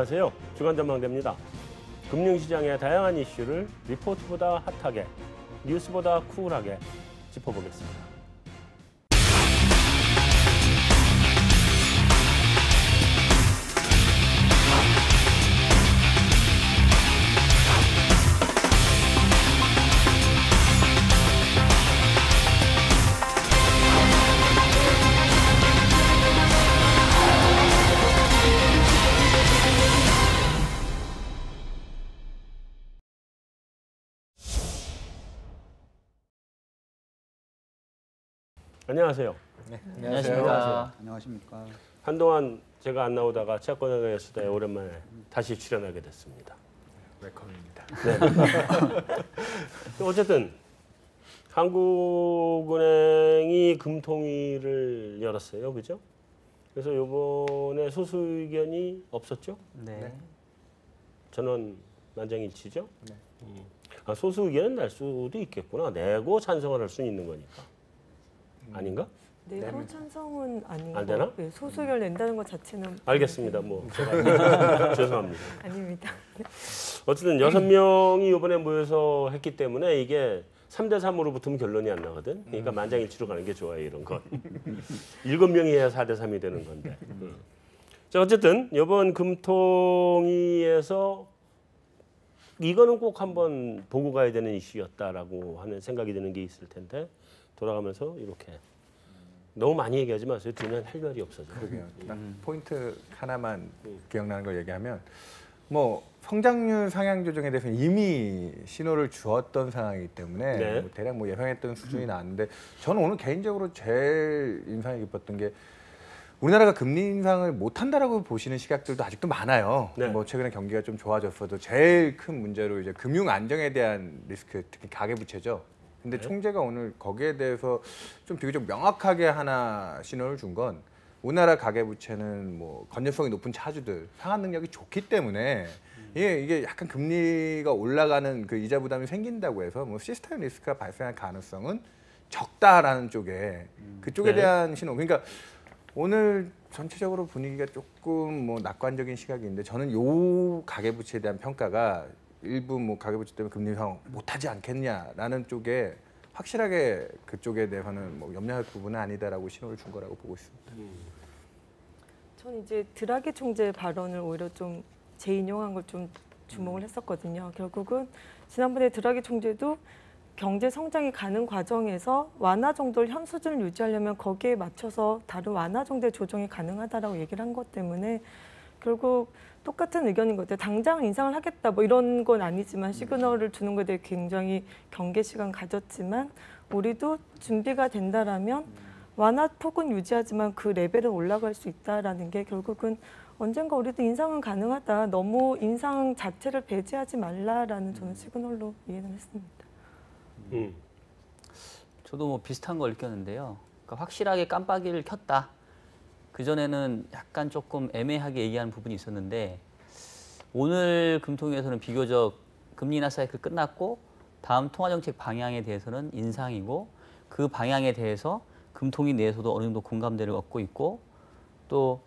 안녕하세요. 주간 전망대입니다. 금융시장의 다양한 이슈를 리포트보다 핫하게, 뉴스보다 쿨하게 짚어보겠습니다. 안녕하세요. 네, 안녕하십니까. 안녕하십니까. 한동안 제가 안 나오다가 채권의 수다에 오랜만에 다시 출연하게 됐습니다. 웰컴입니다. 어쨌든 한국은행이 금통위를 열었어요, 그죠? 그래서 이번에 소수 의견이 없었죠? 네. 전원 만장일치죠? 네. 음. 아, 소수 의견은 날 수도 있겠구나. 내고 찬성을 할수 있는 거니까. 아닌가? 내부 찬성은 아닌 안 거. 되나? 네, 소수결 낸다는 것 자체는 알겠습니다. 뭐 제가 죄송합니다. 아닙니다. 어쨌든 여섯 명이 이번에 모여서 했기 때문에 이게 3대 3으로 붙으면 결론이 안 나거든. 그러니까 만장일치로 가는 게 좋아요, 이런 건. 일곱 명이 해야 4대 3이 되는 건데. 음. 자, 어쨌든 이번 금통위에서 이거는 꼭 한번 보고 가야 되는 이슈였다라고 하는 생각이 드는 게 있을 텐데 돌아가면서 이렇게 너무 많이 얘기하지 마세요. 뒤면 할 말이 없어져. 그러게요. 딱 포인트 하나만 기억나는 걸 얘기하면 뭐 성장률 상향 조정에 대해서 이미 신호를 주었던 상황이기 때문에 네. 뭐 대략 뭐 예상했던 수준이 나왔는데 저는 오늘 개인적으로 제일 인상이 깊었던 게 우리나라가 금리 인상을 못 한다라고 보시는 시각들도 아직도 많아요. 네. 뭐 최근에 경기가 좀 좋아졌어도 제일 큰 문제로 이제 금융 안정에 대한 리스크, 특히 가계 부채죠. 근데 네. 총재가 오늘 거기에 대해서 좀 비교적 명확하게 하나 신호를 준 건 우리나라 가계부채는 뭐 건전성이 높은 차주들 상환 능력이 좋기 때문에 이게 이게 약간 금리가 올라가는 그 이자 부담이 생긴다고 해서 뭐 시스템 리스크가 발생할 가능성은 적다라는 쪽에 그쪽에 네. 대한 신호. 그러니까 오늘 전체적으로 분위기가 조금 뭐 낙관적인 시각인데 저는 요 가계부채에 대한 평가가 일부 뭐 가계부채 때문에 금리 인상 못하지 않겠냐라는 쪽에 확실하게 그쪽에 대해서는 뭐 염려할 부분은 아니다라고 신호를 준 거라고 보고 있습니다. 전 이제 드라기 총재 발언을 오히려 좀 재인용한 걸 좀 주목을 했었거든요. 결국은 지난번에 드라기 총재도 경제 성장이 가는 과정에서 완화 정도를 현 수준을 유지하려면 거기에 맞춰서 다른 완화 정도의 조정이 가능하다라고 얘기를 한 것 때문에 결국 똑같은 의견인 것 같아요. 당장 인상을 하겠다 뭐 이런 건 아니지만 시그널을 주는 것에 대해 굉장히 경계 시간 가졌지만 우리도 준비가 된다라면 완화 폭은 유지하지만 그 레벨은 올라갈 수 있다라는 게 결국은 언젠가 우리도 인상은 가능하다. 너무 인상 자체를 배제하지 말라라는 저는 시그널로 이해는 했습니다. 음. 저도 뭐 비슷한 걸 느꼈는데요. 그러니까 확실하게 깜빡이를 켰다. 그 전에는 약간 조금 애매하게 얘기하는 부분이 있었는데 오늘 금통위에서는 비교적 금리 인하 사이클 끝났고 다음 통화정책 방향에 대해서는 인상이고 그 방향에 대해서 금통위 내에서도 어느 정도 공감대를 얻고 있고 또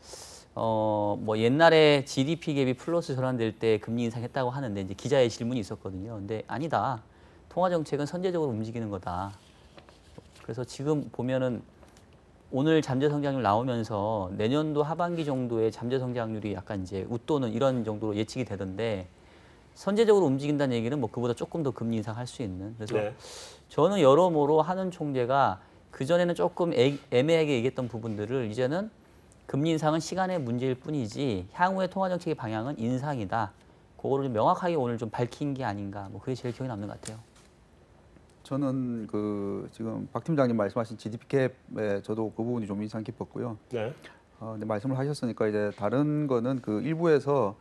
어, 뭐 옛날에 GDP 갭이 플러스 전환될 때 금리 인상했다고 하는데 이제 기자의 질문이 있었거든요. 근데 아니다. 통화 정책은 선제적으로 움직이는 거다. 그래서 지금 보면은 오늘 잠재 성장률 나오면서 내년도 하반기 정도의 잠재 성장률이 약간 이제 웃도는 이런 정도로 예측이 되던데 선제적으로 움직인다는 얘기는 뭐 그보다 조금 더 금리 인상할 수 있는 그래서 네. 저는 여러모로 하는 총재가 그 전에는 조금 애, 애매하게 얘기했던 부분들을 이제는 금리 인상은 시간의 문제일 뿐이지 향후의 통화 정책의 방향은 인상이다. 그거를 좀 명확하게 오늘 좀 밝힌 게 아닌가. 뭐 그게 제일 기억에 남는 것 같아요. 저는 그 지금 박 팀장님 말씀하신 GDP 캡에 저도 그 부분이 좀 인상 깊었고요. 네. 어, 근데 말씀을 하셨으니까 이제 다른 거는 그 일부에서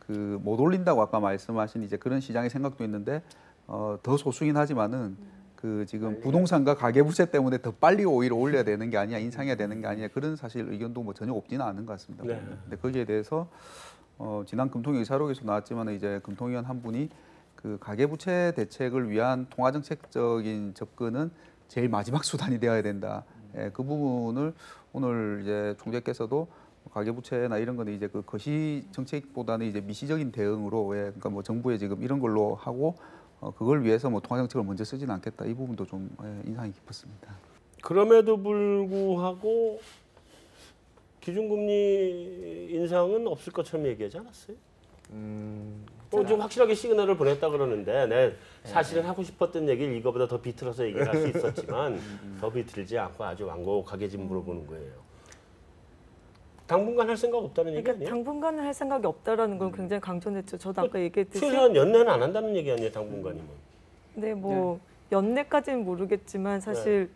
그 못 올린다고 아까 말씀하신 이제 그런 시장의 생각도 있는데 어, 더 소수긴 하지만은 그 지금 부동산과 가계부채 때문에 더 빨리 오히려 올려야 되는 게 아니야 인상해야 되는 게 아니야 그런 사실 의견도 뭐 전혀 없지는 않은 것 같습니다. 네. 근데 거기에 대해서 어, 지난 금통위 의사록에서 나왔지만 이제 금통위원 한 분이 그 가계부채 대책을 위한 통화정책적인 접근은 제일 마지막 수단이 되어야 된다. 예, 그 부분을 오늘 이제 총재께서도 가계부채나 이런 거는 이제 그 거시 정책보다는 이제 미시적인 대응으로 왜 그러니까 뭐 정부에 지금 이런 걸로 하고 어, 그걸 위해서 뭐 통화 정책을 먼저 쓰지는 않겠다 이 부분도 좀 예, 인상이 깊었습니다. 그럼에도 불구하고 기준금리 인상은 없을 것처럼 얘기하지 않았어요? 음, 어, 좀 확실하게 시그널을 보냈다 그러는데 내 사실은 하고 싶었던 얘기를 이거보다 더 비틀어서 얘기를 할 수 있었지만 더 비틀지 않고 아주 완곡하게 지금 물어보는 거예요. 당분간 할 생각 없다는 얘기 그러니까 아니에요? 당분간은 할 생각이 없다라는 건 굉장히 강조했죠. 저도 아까 얘기했듯이 최소한 연내는 안 한다는 얘기 아니에요, 당분간이면. 네, 뭐 연내까지는 모르겠지만 사실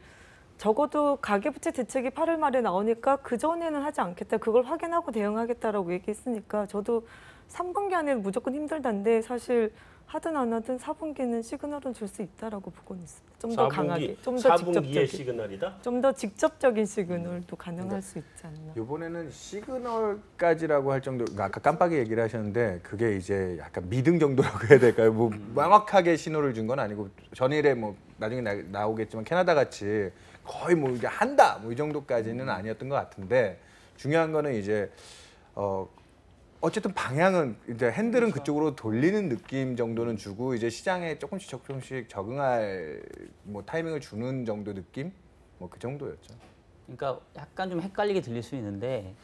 적어도 가계부채 대책이 8월 말에 나오니까 그 전에는 하지 않겠다. 그걸 확인하고 대응하겠다라고 얘기했으니까 저도 3분기 안에는 무조건 힘들다는데 사실 하든 안 하든 4분기는 시그널은 줄 수 있다라고 보고는 있습니다. 좀더 4분기, 강하게, 좀더 4분기의 직접적인, 시그널이다? 좀 더 직접적인 시그널도 가능할 수 있지 않나. 이번에는 시그널까지라고 할 정도, 그러니까 아까 깜빡이 얘기를 하셨는데 그게 이제 약간 미등 정도라고 해야 될까요? 뭐 명확하게 신호를 준 건 아니고 전일에 뭐 나중에 나, 나오겠지만 캐나다 같이 거의 뭐 이제 한다 뭐 이 정도까지는 아니었던 것 같은데 중요한 거는 이제 어 어쨌든 방향은 이제 핸들은 그쪽으로 돌리는 느낌 정도는 주고 이제 시장에 조금씩 조금씩 적응할 뭐 타이밍을 주는 정도 느낌 뭐 그 정도였죠. 그러니까 약간 좀 헷갈리게 들릴 수 있는데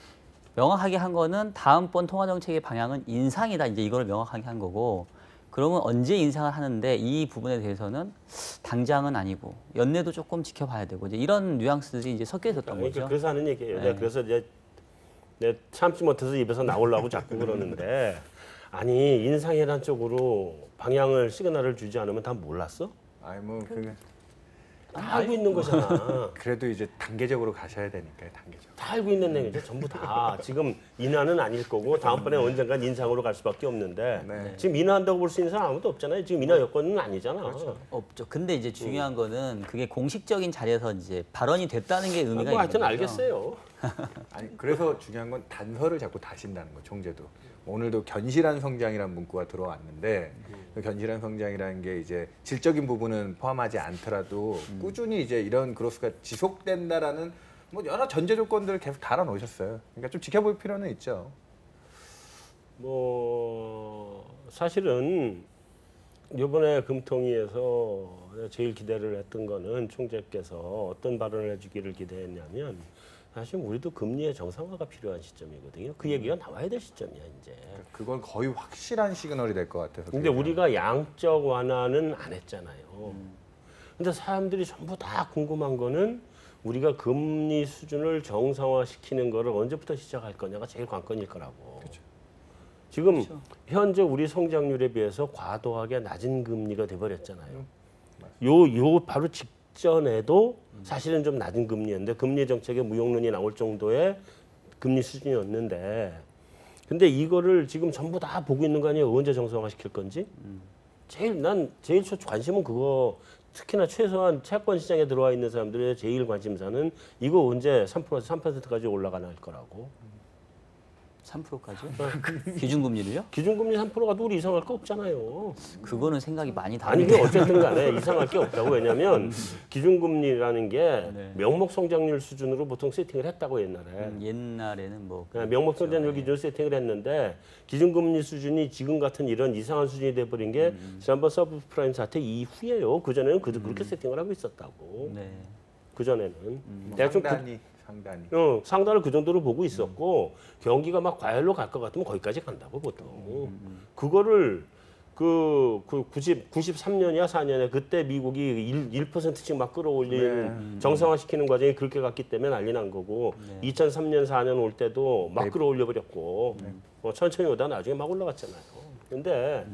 명확하게 한 거는 다음번 통화 정책의 방향은 인상이다. 이제 이걸 명확하게 한 거고 그러면 언제 인상을 하는데 이 부분에 대해서는 당장은 아니고 연내도 조금 지켜봐야 되고 이제 이런 뉘앙스들이 이제 섞여 있었던 그러니까 거죠. 그래서 하는 얘기예요. 네. 내가 그래서 이제 내 참지 못해서 입에서 나오려고 자꾸 그러는데 아니 인상이란 쪽으로 방향을 시그널을 주지 않으면 다 몰랐어? 아니 뭐 그게 다 알고 있는 거잖아. 그래도 이제 단계적으로 가셔야 되니까요, 단계적. 다 알고 있는 내용이죠. 전부 다 지금 인하는 아닐 거고 다음번에 언젠간 인상으로 갈 수밖에 없는데 네. 지금 인하한다고 볼 수 있는 사람 아무도 없잖아요. 지금 인하 여건은 아니잖아. 없죠. 근데 이제 중요한 거는 그게 공식적인 자리에서 이제 발언이 됐다는 게 의미가 뭐 있는 하여튼 거죠. 알겠어요. 아니 그래서 중요한 건 단서를 자꾸 다신다는 거, 총재도. 오늘도 견실한 성장이라는 문구가 들어왔는데 그 견실한 성장이라는 게 이제 질적인 부분은 포함하지 않더라도 꾸준히 이제 이런 그로스가 지속된다라는 뭐 여러 전제 조건들을 계속 달아 놓으셨어요. 그러니까 좀 지켜볼 필요는 있죠. 뭐 사실은 이번에 금통위에서 제일 기대를 했던 거는 총재께서 어떤 발언을 해주기를 기대했냐면 사실 우리도 금리의 정상화가 필요한 시점이거든요. 그 얘기가 나와야 될 시점이야 이제. 그러니까 그건 거의 확실한 시그널이 될 것 같아서. 근데 그래요. 우리가 양적 완화는 안 했잖아요. 근데 사람들이 전부 다 궁금한 거는 우리가 금리 수준을 정상화 시키는 거를 언제부터 시작할 거냐가 제일 관건일 거라고. 지금 현재 우리 성장률에 비해서 과도하게 낮은 금리가 돼버렸잖아요. 요, 요 바로 직 전에도 사실은 좀 낮은 금리였는데 금리 정책에 무용론이 나올 정도의 금리 수준이었는데 근데 이거를 지금 전부 다 보고 있는 거 아니에요? 언제 정상화 시킬 건지? 제일 난 제일 첫 관심은 그거 특히나 최소한 채권 시장에 들어와 있는 사람들의 제일 관심사는 이거 언제 3%에서 3%까지 올라가나 할 거라고. 3%까지요? 기준금리를요? 기준금리 3%가도 우리 이상할 거 없잖아요. 그거는 생각이 많이 아니 다른데. 그 어쨌든 간에 이상할 게 없다고 왜냐면 기준금리라는 게 네. 명목 성장률 수준으로 보통 세팅을 했다고 옛날에 음, 옛날에는 뭐 그냥 명목 성장률 기준으로 세팅을 했는데 기준금리 수준이 지금 같은 이런 이상한 수준이 돼버린 게 지난번 서브프라임 사태 이후에요. 그 전에는 그, 그렇게 세팅을 하고 있었다고. 네. 그 전에는 뭐 내가 좀 그, 상단이. 어, 상단을 그 정도로 보고 있었고 경기가 막 과열로 갈 것 같으면 거기까지 간다고 보통. 그거를 그, 그 90, 93년이야 4년에 그때 미국이 1, 1%씩 막 끌어올린 정상화시키는 과정이 그렇게 갔기 때문에 난리 난 거고 2003년 4년 올 때도 막 네. 끌어올려 버렸고 어, 천천히 오다 나중에 막 올라갔잖아요. 근데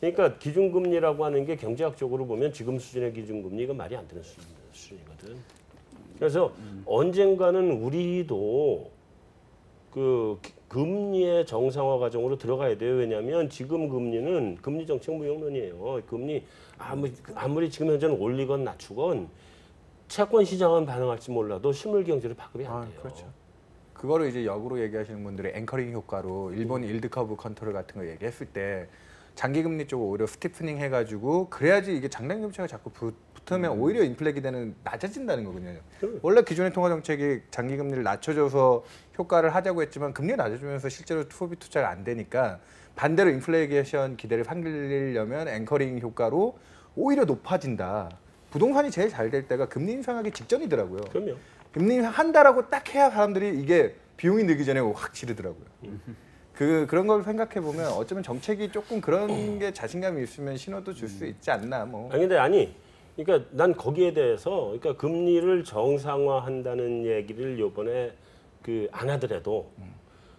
그러니까 기준금리라고 하는 게 경제학적으로 보면 지금 수준의 기준금리가 말이 안 되는 수준, 수준이거든. 그래서 언젠가는 우리도 그 기- 금리의 정상화 과정으로 들어가야 돼요. 왜냐하면 지금 금리는 금리 정책 무용론이에요. 금리 아무리 아무리 지금 현재는 올리건 낮추건 채권 시장은 반응할지 몰라도 실물 경제를 파급이 안 아, 돼요. 그렇죠. 그거를 이제 역으로 얘기하시는 분들이 anchoring 효과로 일본 yield curve control 같은 거 얘기했을 때 장기 금리 쪽을 오히려 steepening 해가지고 그래야지 이게 장단 격차가 자꾸 붙, 붙으면 오히려 인플레 기대는 낮아진다는 거거든요. 원래 기존의 통화 정책이 장기 금리를 낮춰줘서 효과를 하자고 했지만 금리 낮아지면서 실제로 소비 투자가 안 되니까 반대로 인플레이션 기대를 살리려면 anchoring 효과로 오히려 높아진다. 부동산이 제일 잘 될 때가 금리 인상하기 직전이더라고요. 그럼요. 금리 한다라고 딱 해야 사람들이 이게 비용이 늘기 전에 확 지르더라고요. 그 그런 걸 생각해 보면 어쩌면 정책이 조금 그런 게 자신감이 있으면 신호도 줄 수 있지 않나 뭐. 아니 근데 아니. 그러니까 난 거기에 대해서 그러니까 금리를 정상화한다는 얘기를 요번에 그 안 하더라도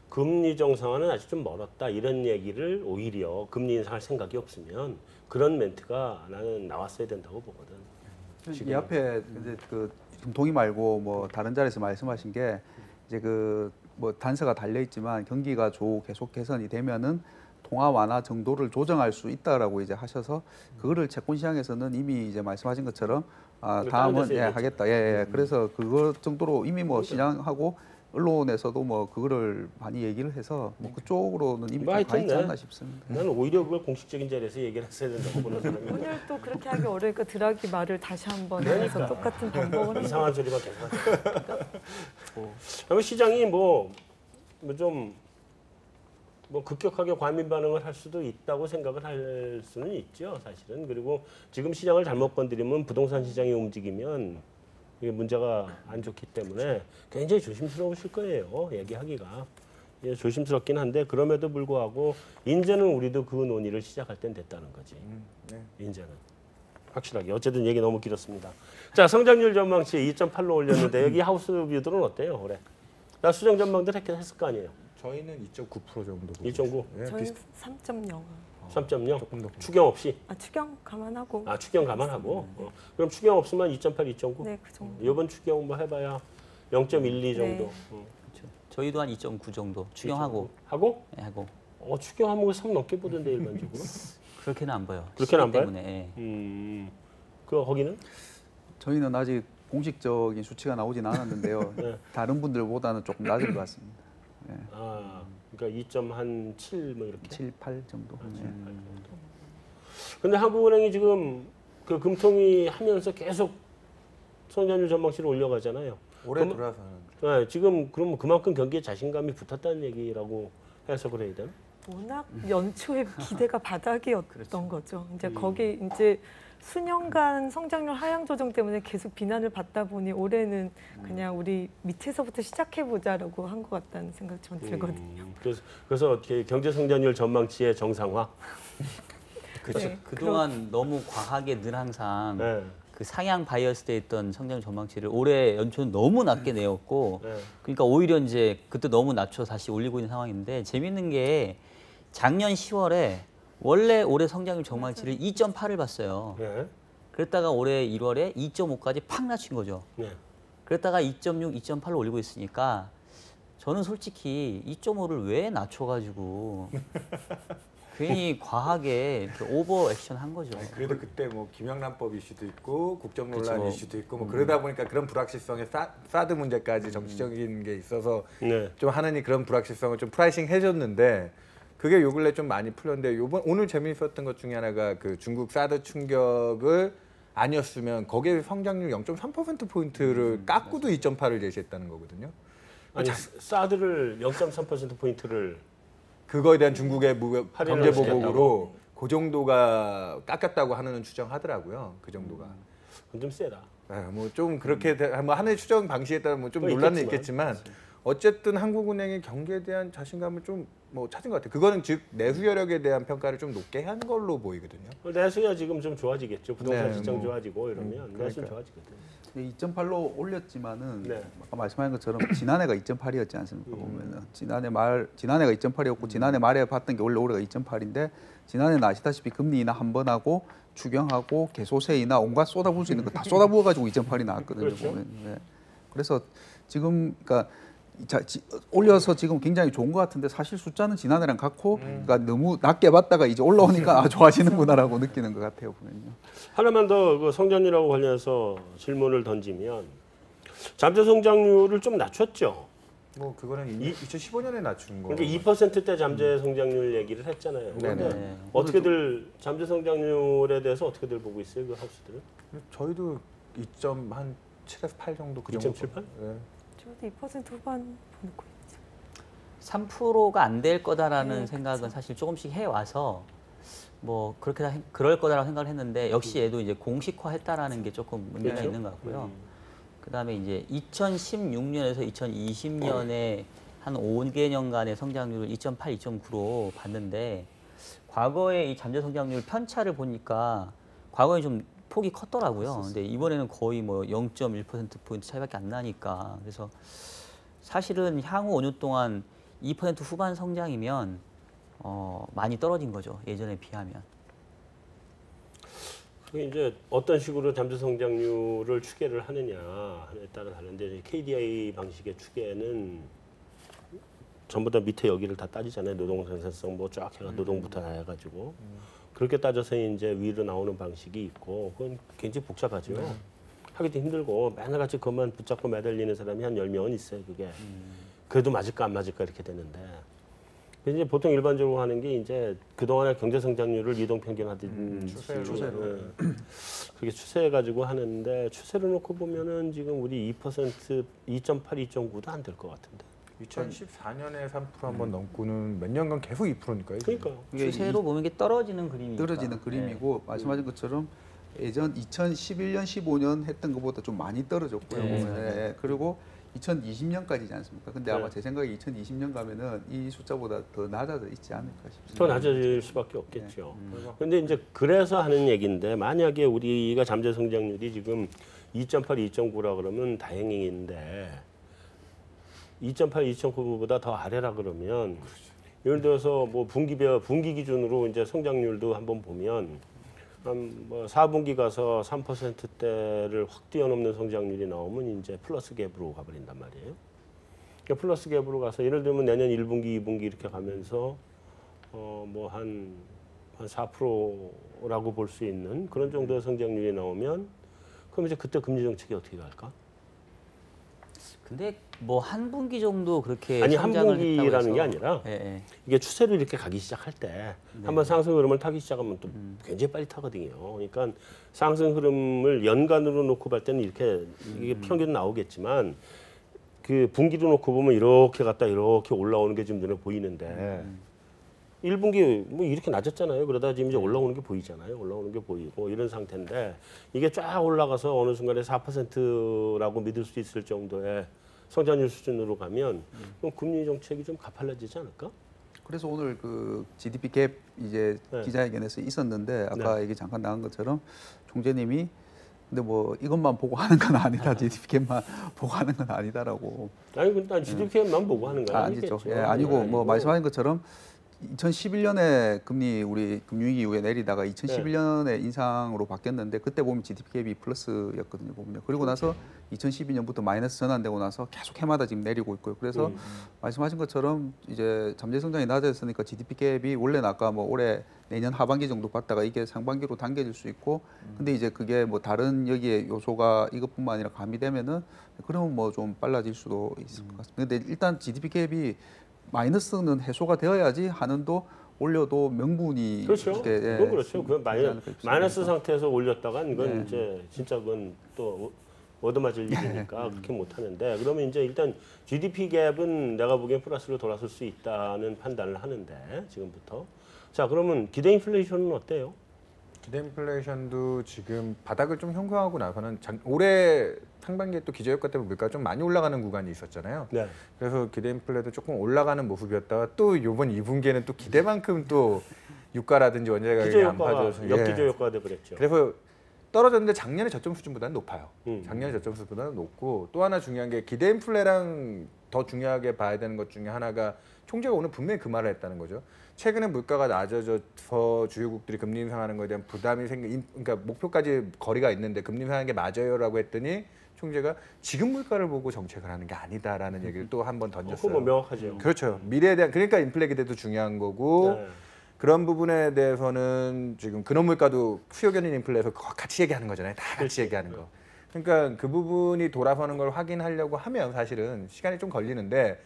금리 정상화는 아직 좀 멀었다 이런 얘기를 오히려 금리 인상할 생각이 없으면 그런 멘트가 나는 나왔어야 된다고 보거든. 이 앞에 이제 그 동의 말고 뭐 다른 자리에서 말씀하신 게 이제 그 뭐 단서가 달려 있지만 경기가 조 계속 개선이 되면은 통화 완화 정도를 조정할 수 있다라고 이제 하셔서 그거를 채권 시장에서는 이미 이제 말씀하신 것처럼 아 다음은 예. 하겠다 예, 예. 그래서 그거 정도로 이미 뭐 시장하고 언론에서도 뭐 그거를 많이 얘기를 해서 뭐 그쪽으로는 이미 뭐좀가 있지 네. 않나 싶습니다. 나는 오히려 그걸 공식적인 자리에서 얘기를 했어야 된다고 보는 사람이야. 오늘 또 그렇게 하기 어려우니까 드라기 말을 다시 한번 해서 똑같은 반복을 이상한 소리만 계속 하니까. 어. 그러면 시장이 뭐뭐좀뭐 급격하게 과민 반응을 할 수도 있다고 생각을 할 수는 있죠, 사실은. 그리고 지금 시장을 잘못 건드리면 부동산 시장이 움직이면 이게 문제가 안 좋기 때문에 굉장히 조심스러우실 거예요, 얘기하기가. 예, 조심스럽긴 한데 그럼에도 불구하고 이제는 우리도 그 논의를 시작할 땐 됐다는 거지. 네. 이제는 확실하게 어쨌든 얘기 너무 길었습니다. 자 성장률 전망치 2.8로 올렸는데 여기 하우스 뷰들은 어때요 올해? 나 수정 전망들 했, 했을 거 아니에요. 저희는 2.9% 정도. 보고 2.9? 있어요. 예, 저는 비슷- 3.0. 3.0 조금 더. 추경 없이 아 추경 감안하고. 아 추경 감안하고 어. 그럼 추경 없으면 2.8, 2.9 네, 그 정도. 이번 추경 뭐 해봐야 0.12 정도 네. 어. 그렇죠. 저희도 한 2.9 정도 추경하고 하고 예, 하고 어 추경하면 3 넘게 보던데 일반적으로 그렇게는 안 봐요. 그렇게는 안 봐요? 때문에 예. 음, 그 거기는 저희는 아직 공식적인 수치가 나오진 않았는데요. 네. 다른 분들보다는 조금 낮은 것 같습니다. 예. 아 그러니까 2.7 뭐 이렇게 7, 8 정도. 예. 근데 한국은행이 지금 그 금통위 하면서 계속 성장률 전망치를 올려가잖아요. 올해 그럼- 들어서는 네, 지금 그럼 그만큼 경기에 자신감이 붙었다는 얘기라고 해석을 해야 되나? 워낙 연초에 기대가 바닥이었던 그렇죠. 거죠. 이제 음. 거기 이제 수년간 성장률 하향 조정 때문에 계속 비난을 받다 보니 올해는 음. 그냥 우리 밑에서부터 시작해 보자라고 한 것 같다는 생각 전 들거든요. 음, 그래서 그래서 이렇게 경제 성장률 전망치의 정상화. 그렇죠. 네, 그동안 너무 과하게 늘 항상 네. 그 상향 바이어스돼 있던 성장 전망치를 올해 연초는 너무 낮게 내었고 네. 그러니까 오히려 이제 그때 너무 낮춰 다시 올리고 있는 상황인데 재밌는 게 작년 10월에 원래 올해 성장률 전망치를 2.8을 봤어요. 네. 그랬다가 올해 1월에 2.5까지 팍 낮춘 거죠. 네. 그랬다가 2.6, 2.8로 올리고 있으니까 저는 솔직히 2.5를 왜 낮춰가지고 괜히 과하게 이렇게 오버 액션 한 거죠. 아니, 그래도 그때 뭐 김영란법 이슈도 있고 국정 농단 그쵸. 이슈도 있고 뭐 그러다 보니까 그런 불확실성에 사, 사드 문제까지 정치적인 게 있어서 네. 좀 하느니 그런 불확실성을 좀 pricing 해줬는데 그게 요 근래 좀 많이 풀렸는데 요번 오늘 재미있었던 것 중에 하나가 그 중국 사드 충격을 아니었으면 거기에 성장률 0.3% 포인트를 깎고도 2.8을 제시했다는 거거든요. 아니 사드를 0.3% 포인트를 그거에 대한 중국의 무- 경제? 보복으로 그 정도가 깎였다고 하는 추정하더라고요. 그 정도가. 그건 좀 세다. 뭐좀 그렇게 돼- 뭐 하나의 추정 방식에 따라 뭐좀 뭐 논란은 있겠지만. 있겠지만 어쨌든 한국은행이 경기에 대한 자신감을 좀 뭐 찾은 것 같아요. 그거는 즉 내수 여력에 대한 평가를 좀 높게 한 걸로 보이거든요. 내수야 지금 좀 좋아지겠죠. 부동산 네, 시장 뭐. 좋아지고 이러면 음, 내수는 그러니까요. 좋아지거든. 2.8로 올렸지만은 네. 아까 말씀하신 것처럼 지난해가 2.8이었지 않습니까? 음. 보면은 지난해 말 지난해가 2.8이었고 지난해 말에 봤던 게 원래 올해가 2.8인데 지난해는 아시다시피 금리 인하 한 번 하고 추경하고 개소세 인하 온갖 쏟아부을 수 있는 거 다 쏟아부어 가지고 2.8이 나왔거든요. 그렇죠. 보면. 네. 그래서 지금 그러니까 자, 지, 올려서 지금 굉장히 좋은 것 같은데 사실 숫자는 지난해랑 같고 그러니까 너무 낮게 봤다가 이제 올라오니까 아, 좋아지는구나라고 느끼는 것 같아요 보면요. 하나만 더 그 성장률하고 관련해서 질문을 던지면 잠재 성장률을 좀 낮췄죠. 뭐 그거는 이- 2015년에 낮춘 거. 그러니까 2%대 잠재 성장률 얘기를 했잖아요. 그런데 네. 어떻게들 잠재 성장률에 대해서 어떻게들 보고 있어요, 그 하우스들은? 저희도 2점 한 7에서 8 정도 그 정도. 2.78? 네. 저도 2% 후반 보고 있죠. 3%가 안 될 거다라는 네, 생각은 사실 조금씩 해 와서 뭐 그렇게 다- 그럴 거다라고 생각을 했는데 역시 얘도 이제 공식화했다라는 게 조금 문제가 그렇죠. 있는 것 같고요. 음. 그다음에 이제 2016년에서 2020년에 한 5개년간의 성장률을 2.8, 2.9로 봤는데 과거에 이 잠재 성장률 편차를 보니까 과거에 좀 폭이 컸더라고요. 근데 이번에는 거의 뭐 0.1% 포인트 차이밖에 안 나니까 그래서 사실은 향후 5년 동안 2% 후반 성장이면 어, 많이 떨어진 거죠 예전에 비하면. 그게 이제 어떤 식으로 잠재 성장률을 추계를 하느냐에 따라 다른데 KDI 방식의 추계는 전부 다 밑에 여기를 다 따지잖아요. 노동 생산성 뭐 쫙 해가 노동부터 다 해가지고 그렇게 따져서 이제 위로 나오는 방식이 있고 그건 굉장히 복잡하죠. 하기도 힘들고 맨날 같이 그것만 붙잡고 매달리는 사람이 한 열명은 있어요. 그게 그래도 맞을까 안 맞을까 이렇게 되는데 근데 이제 보통 일반적으로 하는 게 이제 그동안의 경제 성장률을 이동 평균 하듯 추세로. 추세로 그렇게 추세해 가지고 하는데 추세를 놓고 보면은 지금 우리 2% 2.8, 2.9도 안 될 것 같은데. 2014년에 3% 한번 넘고는 몇 년간 계속 2%니까요. 그러니까 이게 추세로 보면 이게 떨어지는 그림이 떨어지는 그림이고 말씀하신 것처럼 예전 2011년, 15년 했던 것보다 좀 많이 떨어졌고요. 네. 보면. 예, 그리고 2020년까지지 않습니까? 근데 아마 네. 제 생각에 2020년 가면은 이 숫자보다 더 낮아져 있지 않을까 싶습니다. 더 낮아질 수밖에 없겠죠. 음. 근데 이제 그래서 하는 얘기인데 만약에 우리가 잠재 성장률이 지금 2.8, 2.9라 그러면 다행인데 2.8, 2.9보다 더 아래라 그러면 예를 들어서 뭐 분기별 분기 기준으로 이제 성장률도 한번 보면 한뭐 4분기 가서 3%대를 확 뛰어넘는 성장률이 나오면 이제 플러스 갭으로 가버린단 말이에요. 그러니까 플러스 갭으로 가서 예를 들면 내년 1분기, 2분기 이렇게 가면서 어 뭐 한 한 4%라고 볼 수 있는 그런 정도의 성장률이 나오면 그럼 이제 그때 금리 정책이 어떻게 갈까? 근데 뭐 한 분기 정도 그렇게 아니 한 분기라는 게 아니라 예, 예. 이게 추세로 이렇게 가기 시작할 때 한번 상승 흐름을 타기 시작하면 또 굉장히 빨리 타거든요. 그러니까 상승 흐름을 연간으로 놓고 볼 때는 이렇게 이게 평균 나오겠지만 그 분기로 놓고 보면 이렇게 갔다 이렇게 올라오는 게 지금 눈에 보이는데 일 1분기 뭐 이렇게 낮았잖아요. 그러다 지금 이제 올라오는 게 보이잖아요. 올라오는 게 보이고 이런 상태인데 이게 쫙 올라가서 어느 순간에 4%라고 믿을 수 있을 정도의 성장률 수준으로 가면 그럼 금리 정책이 좀 가팔라지지 않을까? 그래서 오늘 그 GDP 갭 이제 네. 기자회견에서 있었는데 아까 얘기 잠깐 나온 것처럼 총재님이 근데 뭐 이것만 보고 하는 건 아니다. GDP 갭만 보고 하는 건 아니다라고. 아니 근데 난 GDP만 보고 하는 거야. 아, 아니죠. 예, 아니고 뭐 말씀하신 것처럼 2011년에 금리 우리 금융위기 이후에 내리다가 2011년에 인상으로 바뀌었는데 그때 보면 GDP 갭이 플러스였거든요. 보면 그리고 나서 2012년부터 마이너스 전환되고 나서 계속 해마다 지금 내리고 있고요. 그래서 음. 말씀하신 것처럼 이제 잠재 성장이 낮아졌으니까 GDP 갭이 원래는 아까 뭐 올해 내년 하반기 정도 봤다가 이게 상반기로 당겨질 수 있고 근데 이제 그게 뭐 다른 여기에 요소가 이것뿐만 아니라 가미되면은 그러면 뭐 좀 빨라질 수도 있을 것 같습니다. 근데 일단 GDP 갭이 마이너스는 해소가 되어야지 하는도 올려도 명분이 그렇죠. 이렇게, 예, 그건 그렇죠. 그건 있지 마이너, 않을까 싶습니다. 마이너스 상태에서 올렸다간 이건 네. 이제 진짜 그건 또 얻어맞을 일이니까 그렇게 못 하는데 그러면 이제 일단 GDP 갭은 내가 보기엔 플러스로 돌아설 수 있다는 판단을 하는데 지금부터 자 그러면 기대 인플레이션은 어때요? 기대 인플레이션도 지금 바닥을 좀 형성하고 나서는 작, 올해 상반기에 또 기저효과 때문에 물가가 좀 많이 올라가는 구간이 있었잖아요. 네. 그래서 기대 인플레도 조금 올라가는 모습이었다가 또 이번 2분기에는 또 기대만큼 또 유가라든지 원자재 가격이 안 빠져서 역기저 예. 효과가 돼버렸죠. 그래서 떨어졌는데 작년에 저점 수준보다는 높아요. 음. 작년에 저점 수준보다는 높고 또 하나 중요한 게 기대 인플레랑 더 중요하게 봐야 되는 것 중에 하나가 총재가 오늘 분명히 그 말을 했다는 거죠. 최근에 물가가 낮아져서 주요국들이 금리 인상하는 것에 대한 부담이 인- 그러니까 목표까지 거리가 있는데 금리 인상하는 게 맞아요라고 했더니 총재가 지금 물가를 보고 정책을 하는 게 아니다라는 얘기를 또 한 번 던졌어요. 뭐 명확하죠. 그렇죠. 미래에 대한 그러니까 인플레 기대도 중요한 거고 네. 그런 부분에 대해서는 지금 근원 물가도 수요 견인 인플레에서 같이 얘기하는 거잖아요. 다 같이 그렇지. 얘기하는 거. 그러니까 그 부분이 돌아서는 걸 확인하려고 하면 사실은 시간이 좀 걸리는데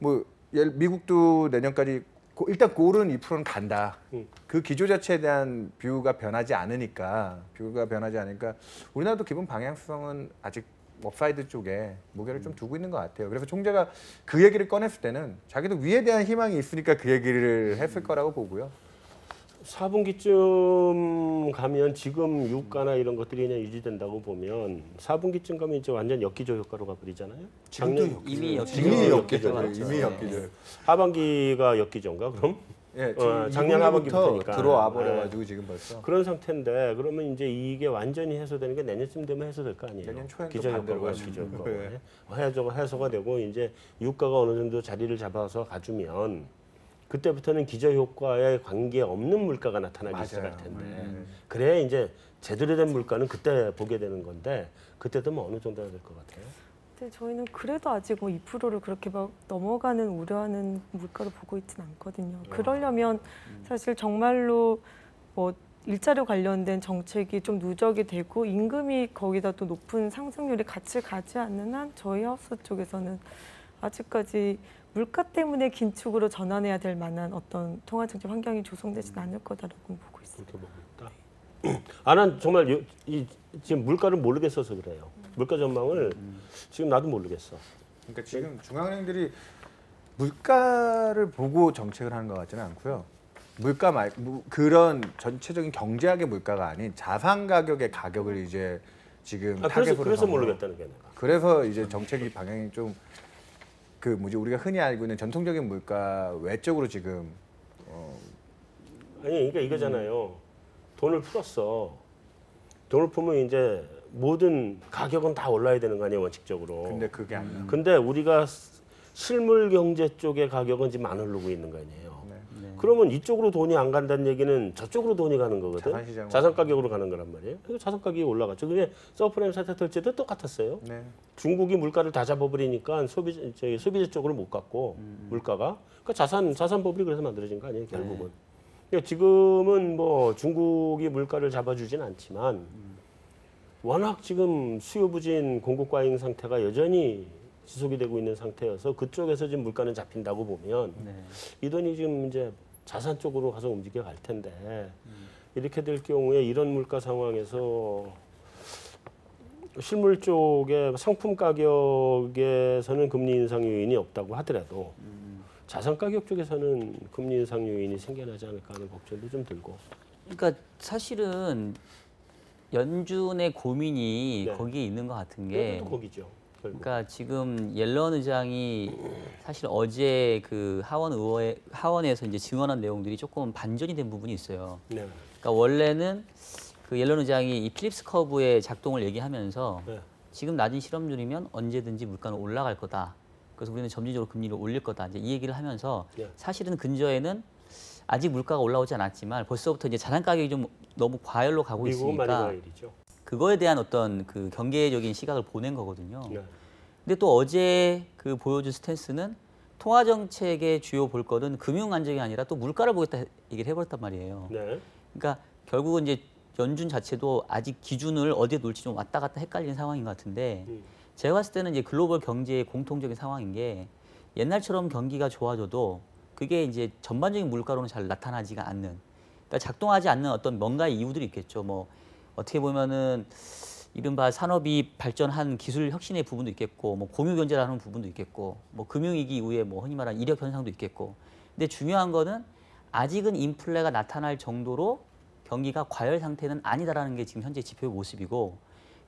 뭐 미국도 내년까지 고- 일단 골은 2%는 간다. 음. 그 기조 자체에 대한 view가 변하지 않으니까 view가 변하지 않으니까 우리나라도 기본 방향성은 아직 upside 쪽에 무게를 좀 두고 있는 것 같아요. 그래서 총재가 그 얘기를 꺼냈을 때는 자기도 위에 대한 희망이 있으니까 그 얘기를 했을 거라고 보고요. 4분기쯤 가면 지금 유가나 이런 것들이 그냥 유지된다고 보면 4분기쯤 가면 이제 완전 역기저 효과로 가버리잖아요. 작년 이미 역기조. 이미 역기조. 이미 네. 엮이죠. 하반기가 역기조인가 그럼? 예, 어, 지금 작년 하반기부터니까. 하반기부터 들어와 버려가지고 지금 벌써 그런 상태인데 그러면 이제 이게 완전히 해소되는 게 내년쯤 되면 해소될 거 아니에요. 내년 초엔 또 기저 반대로 효과가 가지고. 기저 효과가 네. 해소가 해소가 되고 이제 유가가 어느 정도 자리를 잡아서 가주면 그때부터는 기저 효과에 관계 없는 물가가 나타나기 맞아요. 시작할 텐데 음. 그래야 이제 제대로 된 물가는 그때 보게 되는 건데 그때도 뭐 어느 정도가 될것 같아요. 근데 저희는 그래도 아직 뭐 2%를 그렇게 막 넘어가는 우려하는 물가로 보고 있지는 않거든요. 그러려면 사실 정말로 뭐 일자리 관련된 정책이 좀 누적이 되고 임금이 거기다 또 높은 상승률이 같이 가지 않는 한 저희 하우스 쪽에서는 아직까지 물가 때문에 긴축으로 전환해야 될 만한 어떤 통화정책 환경이 조성되지는 않을 거다라고 보고 있습니다. 그렇게 보고 있다. 아, 난 정말 요- 이, 지금 물가를 모르겠어서 그래요. 물가 전망을 지금 나도 모르겠어. 그러니까 지금 중앙은행들이 물가를 보고 정책을 하는 것 같지는 않고요. 물가 말 무- 그런 전체적인 경제학의 물가가 아닌 자산 가격의 가격을 이제 지금 아, 그래서 타겟으로 그래서. 모르겠다는 게 내가. 그래서 이제 정책이 방향이 좀 그 뭐지 우리가 흔히 알고 있는 전통적인 물가 외적으로 지금 어, 아니 그러니까 이거잖아요. 돈을 풀었어. 돈을 풀면 이제 모든 가격은 다 올라야 되는 거 아니에요 원칙적으로. 근데 그게 안 나. 근데 우리가 스- 실물 경제 쪽의 가격은 지금 안 오르고 있는 거 아니에요. 네. 네. 그러면 이쪽으로 돈이 안 간다는 얘기는 저쪽으로 돈이 가는 거거든. 자산 가격으로 가는 거란 말이에요. 그래서 자산 가격이 올라갔죠. 그게 서프라임 사태 털 때도 똑같았어요. 네. 중국이 물가를 다 잡아버리니까 소비 저희 소비자 쪽으로 못 갔고 물가가 그러니까 자산 자산 버블이 그래서 만들어진 거 아니에요 결국은. 그러니까 지금은 뭐 중국이 물가를 잡아주진 않지만 워낙 지금 수요 부진 공급 과잉 상태가 여전히 지속이 되고 있는 상태여서 그쪽에서 지금 물가는 잡힌다고 보면 네. 이 돈이 지금 이제 자산 쪽으로 가서 움직여 갈 텐데 이렇게 될 경우에 이런 물가 상황에서 실물 쪽에 상품 가격에서는 금리 인상 요인이 없다고 하더라도 자산 가격 쪽에서는 금리 인상 요인이 생겨나지 않을까 하는 걱정도 좀 들고 그러니까 사실은 연준의 고민이 네. 거기에 있는 것 같은 게또 거기죠. 그러니까 지금 옐런 의장이 사실 어제 그 하원 의회 하원에서 이제 증언한 내용들이 조금 반전이 된 부분이 있어요. 네. 그러니까 원래는 그 옐런 의장이 이 필립스 커브의 작동을 얘기하면서 네. 지금 낮은 실업률이면 언제든지 물가는 올라갈 거다. 그래서 우리는 점진적으로 금리를 올릴 거다. 이제 이 얘기를 하면서 네. 사실은 근저에는 아직 물가가 올라오지 않았지만 벌써부터 이제 자산 가격이 좀 너무 과열로 가고 있으니까. 그거에 대한 어떤 그 경계적인 시각을 보낸 거거든요. 네. 근데 또 어제 그 보여준 스탠스는 통화 정책의 주요 볼거는 금융 안정이 아니라 또 물가를 보겠다 얘기를 해버렸단 말이에요. 네. 그러니까 결국은 이제 연준 자체도 아직 기준을 어디에 놓을지 좀 왔다 갔다 헷갈리는 상황인 것 같은데 음. 제가 봤을 때는 이제 글로벌 경제의 공통적인 상황인 게 옛날처럼 경기가 좋아져도 그게 이제 전반적인 물가로는 잘 나타나지가 않는 그러니까 작동하지 않는 어떤 뭔가의 이유들이 있겠죠. 뭐 어떻게 보면은 이른바 산업이 발전한 기술 혁신의 부분도 있겠고 뭐 공유 경제라는 부분도 있겠고 뭐 금융위기 이후에 뭐 흔히 말하는 이력 현상도 있겠고 근데 중요한 거는 아직은 인플레가 나타날 정도로 경기가 과열 상태는 아니다라는 게 지금 현재 지표의 모습이고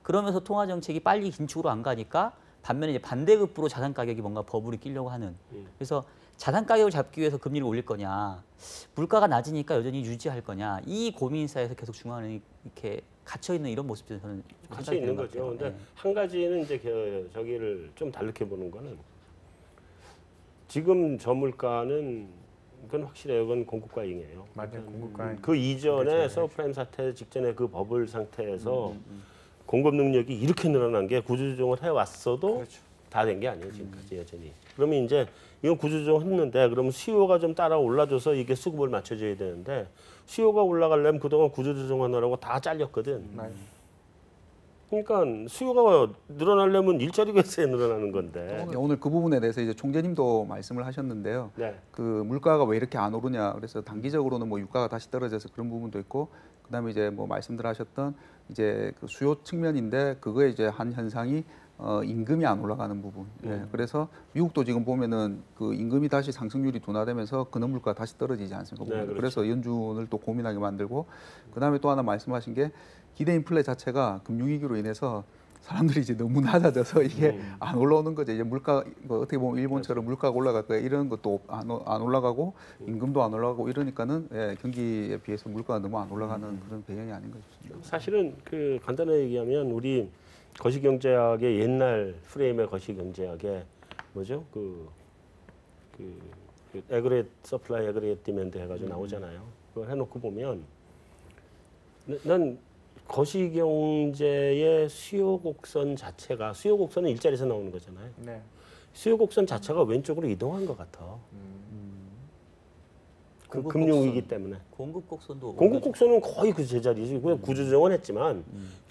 그러면서 통화 정책이 빨리 긴축으로 안 가니까 반면에 이제 반대급부로 자산 가격이 뭔가 버블이 끼려고 하는 음. 그래서 자산 가격을 잡기 위해서 금리를 올릴 거냐 물가가 낮으니까 여전히 유지할 거냐 이 고민 사이에서 계속 중앙은행이 이렇게 갇혀 있는 이런 모습들이 저는 생각이 있는 거죠. 같아요. 근데 네. 한 가지는 이제 그 저기를 좀 다르게 보는 거는 지금 저물가는 그건 확실해요. 그건 공급 과잉이에요. 맞아요. 공급과 그 이전에. 서프라임 사태 직전에 그 버블 상태에서 음, 공급 능력이 이렇게 늘어난 게 구조조정을 해왔어도 그렇죠. 다된 게 아니에요 지금까지 여전히. 그러면 이제 이건 구조조정 했는데 그러면 수요가 좀 따라 올라줘서 이게 수급을 맞춰줘야 되는데 수요가 올라가려면 그동안 구조조정하느라고 다 잘렸거든. 맞아요. 그러니까 수요가 늘어나려면 일자리가 있어야 늘어나는 건데. 네, 오늘 그 부분에 대해서 이제 총재님도 말씀을 하셨는데요. 네. 그 물가가 왜 이렇게 안 오르냐 그래서 단기적으로는 뭐 유가가 다시 떨어져서 그런 부분도 있고 그다음에 이제 뭐 말씀들 하셨던 이제 그 수요 측면인데 그거에 이제 한 현상이 어 임금이 안 올라가는 부분. 예. 그래서 미국도 지금 보면은 그 임금이 다시 상승률이 둔화되면서 근원 물가 가 다시 떨어지지 않습니까? 네, 그렇죠. 그래서 연준을 또 고민하게 만들고 그다음에 또 하나 말씀하신 게 기대 인플레 자체가 금융위기로 인해서 사람들이 이제 너무 낮아져서 이게 음. 안 올라오는 거죠. 이제 물가 어떻게 보면 일본처럼 물가가 올라갈 거야 이런 것도 안, 오- 안 올라가고 임금도 안 올라가고 이러니까는 예, 경기에 비해서 물가가 너무 안 올라가는 음. 그런 배경이 아닌가 싶습니다. 사실은 그 간단하게 얘기하면 우리 거시경제학의 옛날 프레임의 거시경제학의 뭐죠 그, 그, 그 aggregate supply aggregate demand 해가지고 나오잖아요. 그걸 해놓고 보면 나- 난 거시경제의 수요 곡선 자체가 수요 곡선은 일자리에서 나오는 거잖아요. 네. 수요 곡선 자체가 왼쪽으로 이동한 것 같아. 그 금융. 위기 때문에. 공급 곡선도 공급 곡선은 거의 그 제자리지. 그냥 구조조정은 했지만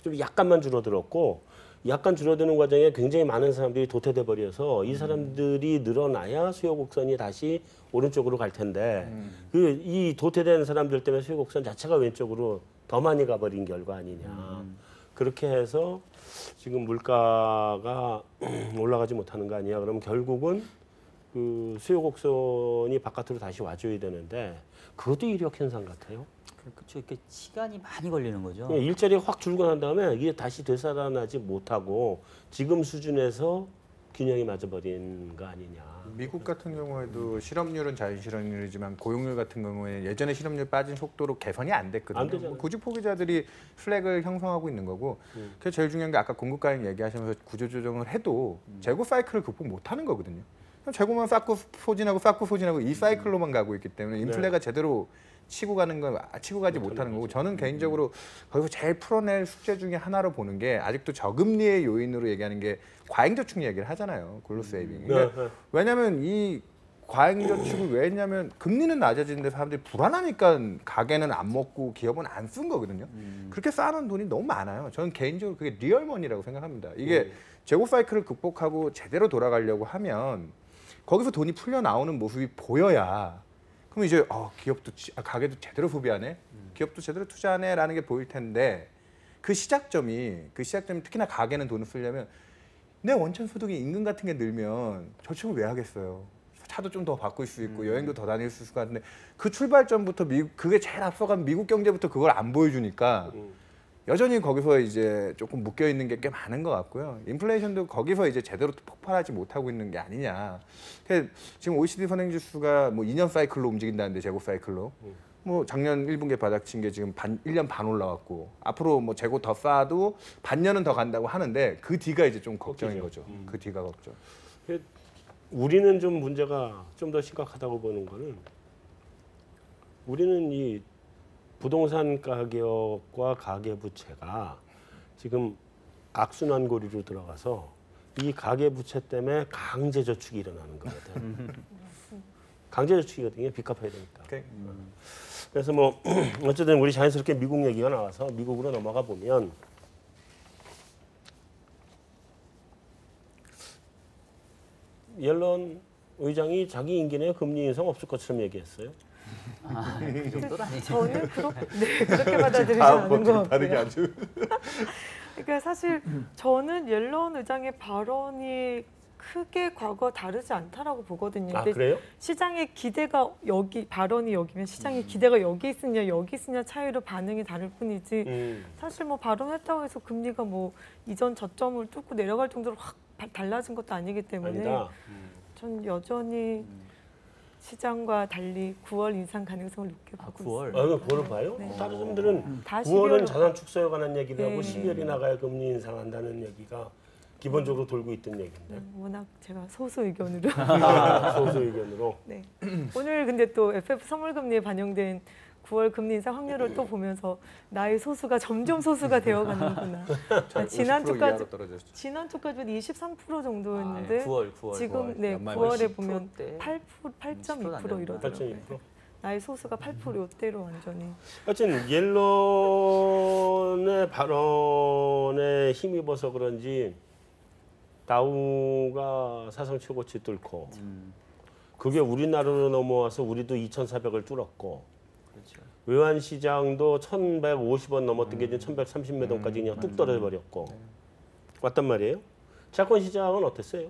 좀 약간만 줄어들었고 약간 줄어드는 과정에 굉장히 많은 사람들이 도태돼 버려서 이 사람들이 늘어나야 수요 곡선이 다시 오른쪽으로 갈 텐데 그 이 도태된 사람들 때문에 수요 곡선 자체가 왼쪽으로 더 많이 가버린 결과 아니냐. 그렇게 해서 지금 물가가 올라가지 못하는 거 아니야. 그러면 결국은 그 수요 곡선이 바깥으로 다시 와줘야 되는데 그것도 이력 현상 같아요. 그렇죠. 이렇게 시간이 많이 걸리는 거죠. 그냥 일자리가 확 줄고 난 다음에 이게 다시 되살아나지 못하고 지금 수준에서 균형이 맞아버린 거 아니냐. 미국 같은 경우에도 실업률은 자연 실업률이지만 고용률 같은 경우에 예전에 실업률 빠진 속도로 개선이 안 됐거든요. 안 되잖아요. 뭐 구직 포기자들이 플렉을 형성하고 있는 거고 그래서 제일 중요한 게 아까 공급 가행 얘기하시면서 구조 조정을 해도 재고 사이클을 극복 못 하는 거거든요. 재고만 쌓고 소진하고 쌓고 소진하고 이 사이클로만 가고 있기 때문에 인플레가 제대로 치고 가는 건 아, 치고 가지 못하는 거고 저는 개인적으로 거기서 제일 풀어낼 숙제 중에 하나로 보는 게 아직도 저금리의 요인으로 얘기하는 게 과잉저축 얘기를 하잖아요. 글로 세이빙. 근데 네, 네. 왜냐하면 이 과잉저축을 왜 했냐면 금리는 낮아지는데 사람들이 불안하니까 가게는 안 먹고 기업은 안 쓴 거거든요. 그렇게 쌓아놓은 돈이 너무 많아요. 저는 개인적으로 그게 리얼머니라고 생각합니다. 이게 재고 사이클을 극복하고 제대로 돌아가려고 하면 거기서 돈이 풀려 나오는 모습이 보여야 그럼 이제 어, 기업도 지- 아, 가게도 제대로 소비하네, 기업도 제대로 투자하네라는 게 보일 텐데 그 시작점이 그 시작점이 특히나 가게는 돈을 쓰려면 내 원천 소득이 임금 같은 게 늘면 저축을 왜 하겠어요? 차도 좀 더 바꿀 수 있고 여행도 더 다닐 수 있을 것 같은데 그 출발점부터 미국 그게 제일 앞서간 미국 경제부터 그걸 안 보여주니까 여전히 거기서 이제 조금 묶여 있는 게 꽤 많은 것 같고요. 인플레이션도 거기서 이제 제대로 폭발하지 못하고 있는 게 아니냐. 지금 OECD 선행 지수가 뭐 2년 사이클로 움직인다는데 재고 사이클로. 뭐 작년 1분기에 바닥친 게 지금 반 1년 반 올라왔고 앞으로 뭐 재고 더 쌓아도 반년은 더 간다고 하는데 그 뒤가 이제 좀 걱정인. 거죠. 그 뒤가 걱정. 우리는 좀 문제가 좀 더 심각하다고 보는 거는 우리는 이 부동산 가격과 가계 부채가 지금 악순환 고리로 들어가서 이 가계 부채 때문에 강제 저축이 일어나는 거거든. 강제 저축이거든요. 빚 갚아야 되니까. 오케이. 그래서 뭐 어쨌든 우리 자연스럽게 미국 얘기가 나와서 미국으로 넘어가 보면 옐런 의장이 자기 임기 내에 금리 인상 없을 것처럼 얘기했어요. 아, 그 정도는 아니죠. 저는 그렇게, 네, 그렇게 받아들이지 않은 것 같고요. 아주. 그러니까 사실 저는 옐런 의장의 발언이 크게 과거 다르지 않다라고 보거든요. 아 그래요? 시장의 기대가 여기 발언이 여기면 시장의 기대가 여기 있으냐 여기 있으냐 차이로 반응이 다를 뿐이지 음. 사실 뭐 발언했다고 해서 금리가 뭐 이전 저점을 뚫고 내려갈 정도로 확 바- 달라진 것도 아니기 때문에 아니다. 전 여전히 시장과 달리 9월 인상 가능성을 높게 아, 보고 9월. 있어요. 아, 그럼 9월을 봐요? 네. 다른 다 9월은 12월로 자산 축소에 관한 얘기를 하고 네. 12월이 나가야 금리 인상한다는 얘기가 기본적으로 돌고 있던 얘기인데 음, 워낙 제가 소수 의견으로 소수 의견으로 네. 오늘 근데 또 FF 선물 금리에 반영된 9월 금리 인상 확률을 또 보면서 나의 소수가 점점 소수가 되어 가는구나. 아, 지난 주까지 떨어졌죠. 지난 주까지는 23% 아, 정도였는데 9월, 9월. 지금 네 연말 9월에 보면 10%대. 8% 8.2% 이러더라고요. 8.2%. 나의 소수가 8% 요대로 완전히 하여튼 옐런의 발언의 힘입어서 그런지 다우가 사상 최고치 뚫고 그게 우리나라로 넘어와서 우리도 2,400을 뚫었고. 외환 시장도 1,150원 넘었던 게 이제 1,130몇 원까지 그냥 뚝 떨어져 버렸고 왔단 말이에요. 채권 시장은 어땠어요?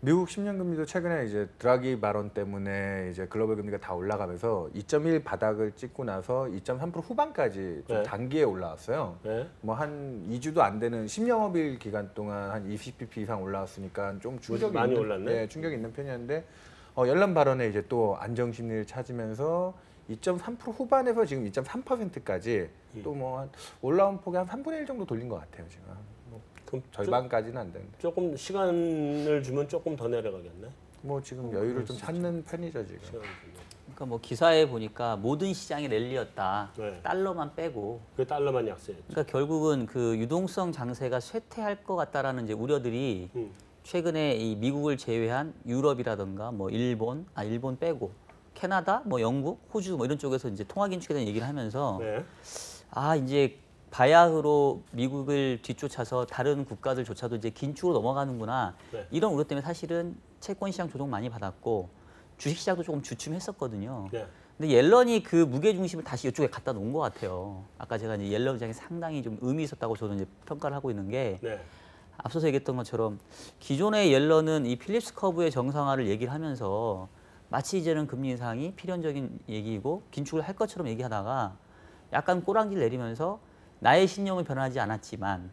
미국 10년 금리도 최근에 이제 드라기 발언 때문에 이제 글로벌 금리가 다 올라가면서 2.1 바닥을 찍고 나서 2.3% 후반까지 좀 네. 단기에 올라왔어요. 네. 뭐한 2주도 안 되는 10영업일 기간 동안 한 20bp 이상 올라왔으니까 좀 충격이 많이 있는, 올랐네. 네, 충격이 있는 편이었는데 어, 연란 발언에 이제 또 안정 심리를 찾으면서 2.3% 후반에서 지금 2.3%까지 예. 또뭐 올라온 폭이 한 3분의 1 정도 돌린 것 같아요 지금 뭐 그럼 절반까지는 안 되는데 조, 금 시간을 주면 조금 더 내려가겠네. 뭐 지금 여유를 좀 찾는 편이죠 지금. 그러니까 뭐 기사에 보니까 모든 시장이 랠리였다. 네. 달러만 빼고. 그 달러만 약세였죠. 그러니까 결국은 그 유동성 장세가 쇠퇴할 것 같다라는 이제 우려들이 음. 최근에 이 미국을 제외한 유럽이라든가 뭐 일본, 아 일본 빼고 캐나다, 뭐 영국, 호주 뭐 이런 쪽에서 이제 통화 긴축에 대한 얘기를 하면서 네. 아 이제 바야흐로 미국을 뒤쫓아서 다른 국가들조차도 이제 긴축으로 넘어가는구나 네. 이런 우려 때문에 사실은 채권 시장 조정 많이 받았고 주식 시장도 조금 주춤했었거든요. 네. 근데 옐런이 그 무게 중심을 다시 이쪽에 갖다 놓은 것 같아요. 아까 제가 이제 옐런 장이 상당히 좀 의미 있었다고 저는 이제 평가를 하고 있는 게 네. 앞서서 얘기했던 것처럼 기존의 옐런은 이 필립스 커브의 정상화를 얘기를 하면서 마치 이제는 금리 인상이 필연적인 얘기이고 긴축을 할 것처럼 얘기하다가 약간 꼬랑지를 내리면서 나의 신념은 변하지 않았지만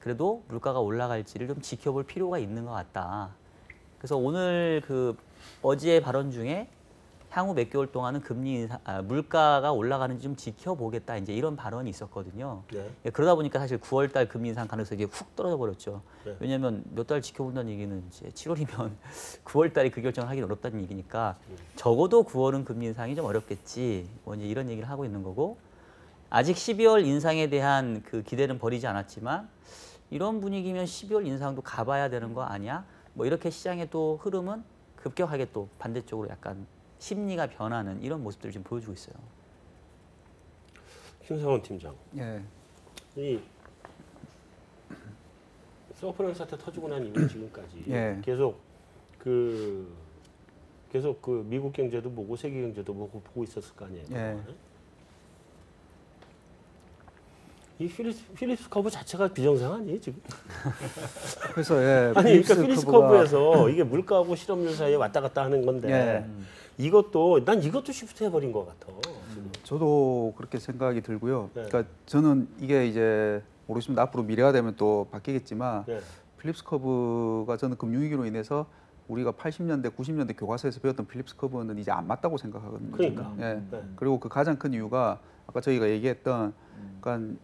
그래도 물가가 올라갈지를 좀 지켜볼 필요가 있는 것 같다. 그래서 오늘 그 어제 발언 중에 향후 몇 개월 동안은 금리 인상, 아, 물가가 올라가는지 좀 지켜보겠다 이제 이런 발언이 있었거든요. 네. 예, 그러다 보니까 사실 9월 달 금리 인상 가능성이 훅 떨어져 버렸죠. 네. 왜냐하면 몇 달 지켜본다는 얘기는 이제 7월이면 9월 달에 그 결정을 하기 어렵다는 얘기니까 적어도 9월은 금리 인상이 좀 어렵겠지. 뭐 이제 이런 얘기를 하고 있는 거고 아직 12월 인상에 대한 그 기대는 버리지 않았지만 이런 분위기면 12월 인상도 가봐야 되는 거 아니야? 뭐 이렇게 시장의 또 흐름은 급격하게 또 반대쪽으로 약간 심리가 변하는 이런 모습들을 지금 보여주고 있어요. 김상원 팀장. 예. 이 서프라임 사태 터지고 난 이후 지금까지 예. 계속 그 계속 그 미국 경제도 보고 세계 경제도 보고 보고 있었을 거 아니에요. 예. 이 Phillips, Phillips curve 자체가 비정상 아니에요 지금? 그래서 예. 아니 그러니까 Phillips curve가- curve에서 이게 물가하고 실업률 사이에 왔다 갔다 하는 건데 예. 이것도 난 이것도 shift 해버린 것 같아. 지금. 저도 그렇게 생각이 들고요. 네. 그러니까 저는 이게 이제 모르겠습니다. 앞으로 미래가 되면 또 바뀌겠지만 네. Phillips curve가 저는 금융위기로 인해서 우리가 80년대, 90년대 교과서에서 배웠던 Phillips curve는 이제 안 맞다고 생각하거든요. 그러니까. 예. 네. 그리고 그 가장 큰 이유가 아까 저희가 얘기했던 그러니까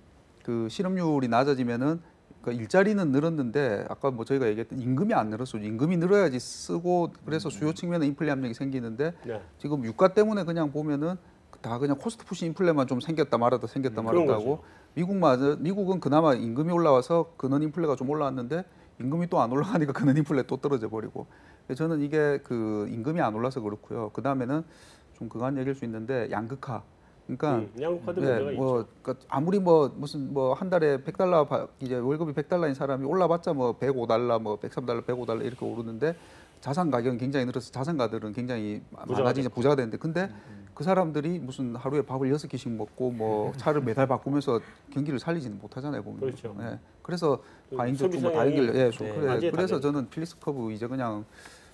그 실업률이 낮아지면은 그러니까 일자리는 늘었는데 아까 뭐 저희가 얘기했던 임금이 안 늘었어요. 임금이 늘어야지 쓰고 그래서 수요 측면에 인플레 압력이 생기는데 네. 지금 유가 때문에 그냥 보면은 다 그냥 cost push 인플레만 좀 생겼다 말았다 생겼다 음, 말았다 하고 미국만 미국은 그나마 임금이 올라와서 근원 인플레가 좀 올라왔는데 임금이 또 안 올라가니까 근원 인플레 또 떨어져 버리고 저는 이게 그 임금이 안 올라서 그렇고요. 그 다음에는 좀 그간 얘기할 수 있는데 양극화. 그러니까 음, 문제가 뭐. 그러니까 아무리 뭐 무슨 뭐 한 달에 100달러 바- 이제 월급이 100달러인 사람이 올라봤자 뭐 105달러 뭐 103달러 105달러 이렇게 오르는데 자산 가격은 굉장히 늘어서 자산가들은 굉장히 부자가 많아지자 부자가 되는데 근데 그 사람들이 무슨 하루에 밥을 여섯 끼씩 먹고 뭐 차를 매달 바꾸면서 경기를 살리지는 못하잖아요 보면. 그렇죠. 예. 그래서 그 과잉저축 뭐 다른 길 성향이 예, 좀 네, 그래. 그래서. 저는 Phillips curve 이제 그냥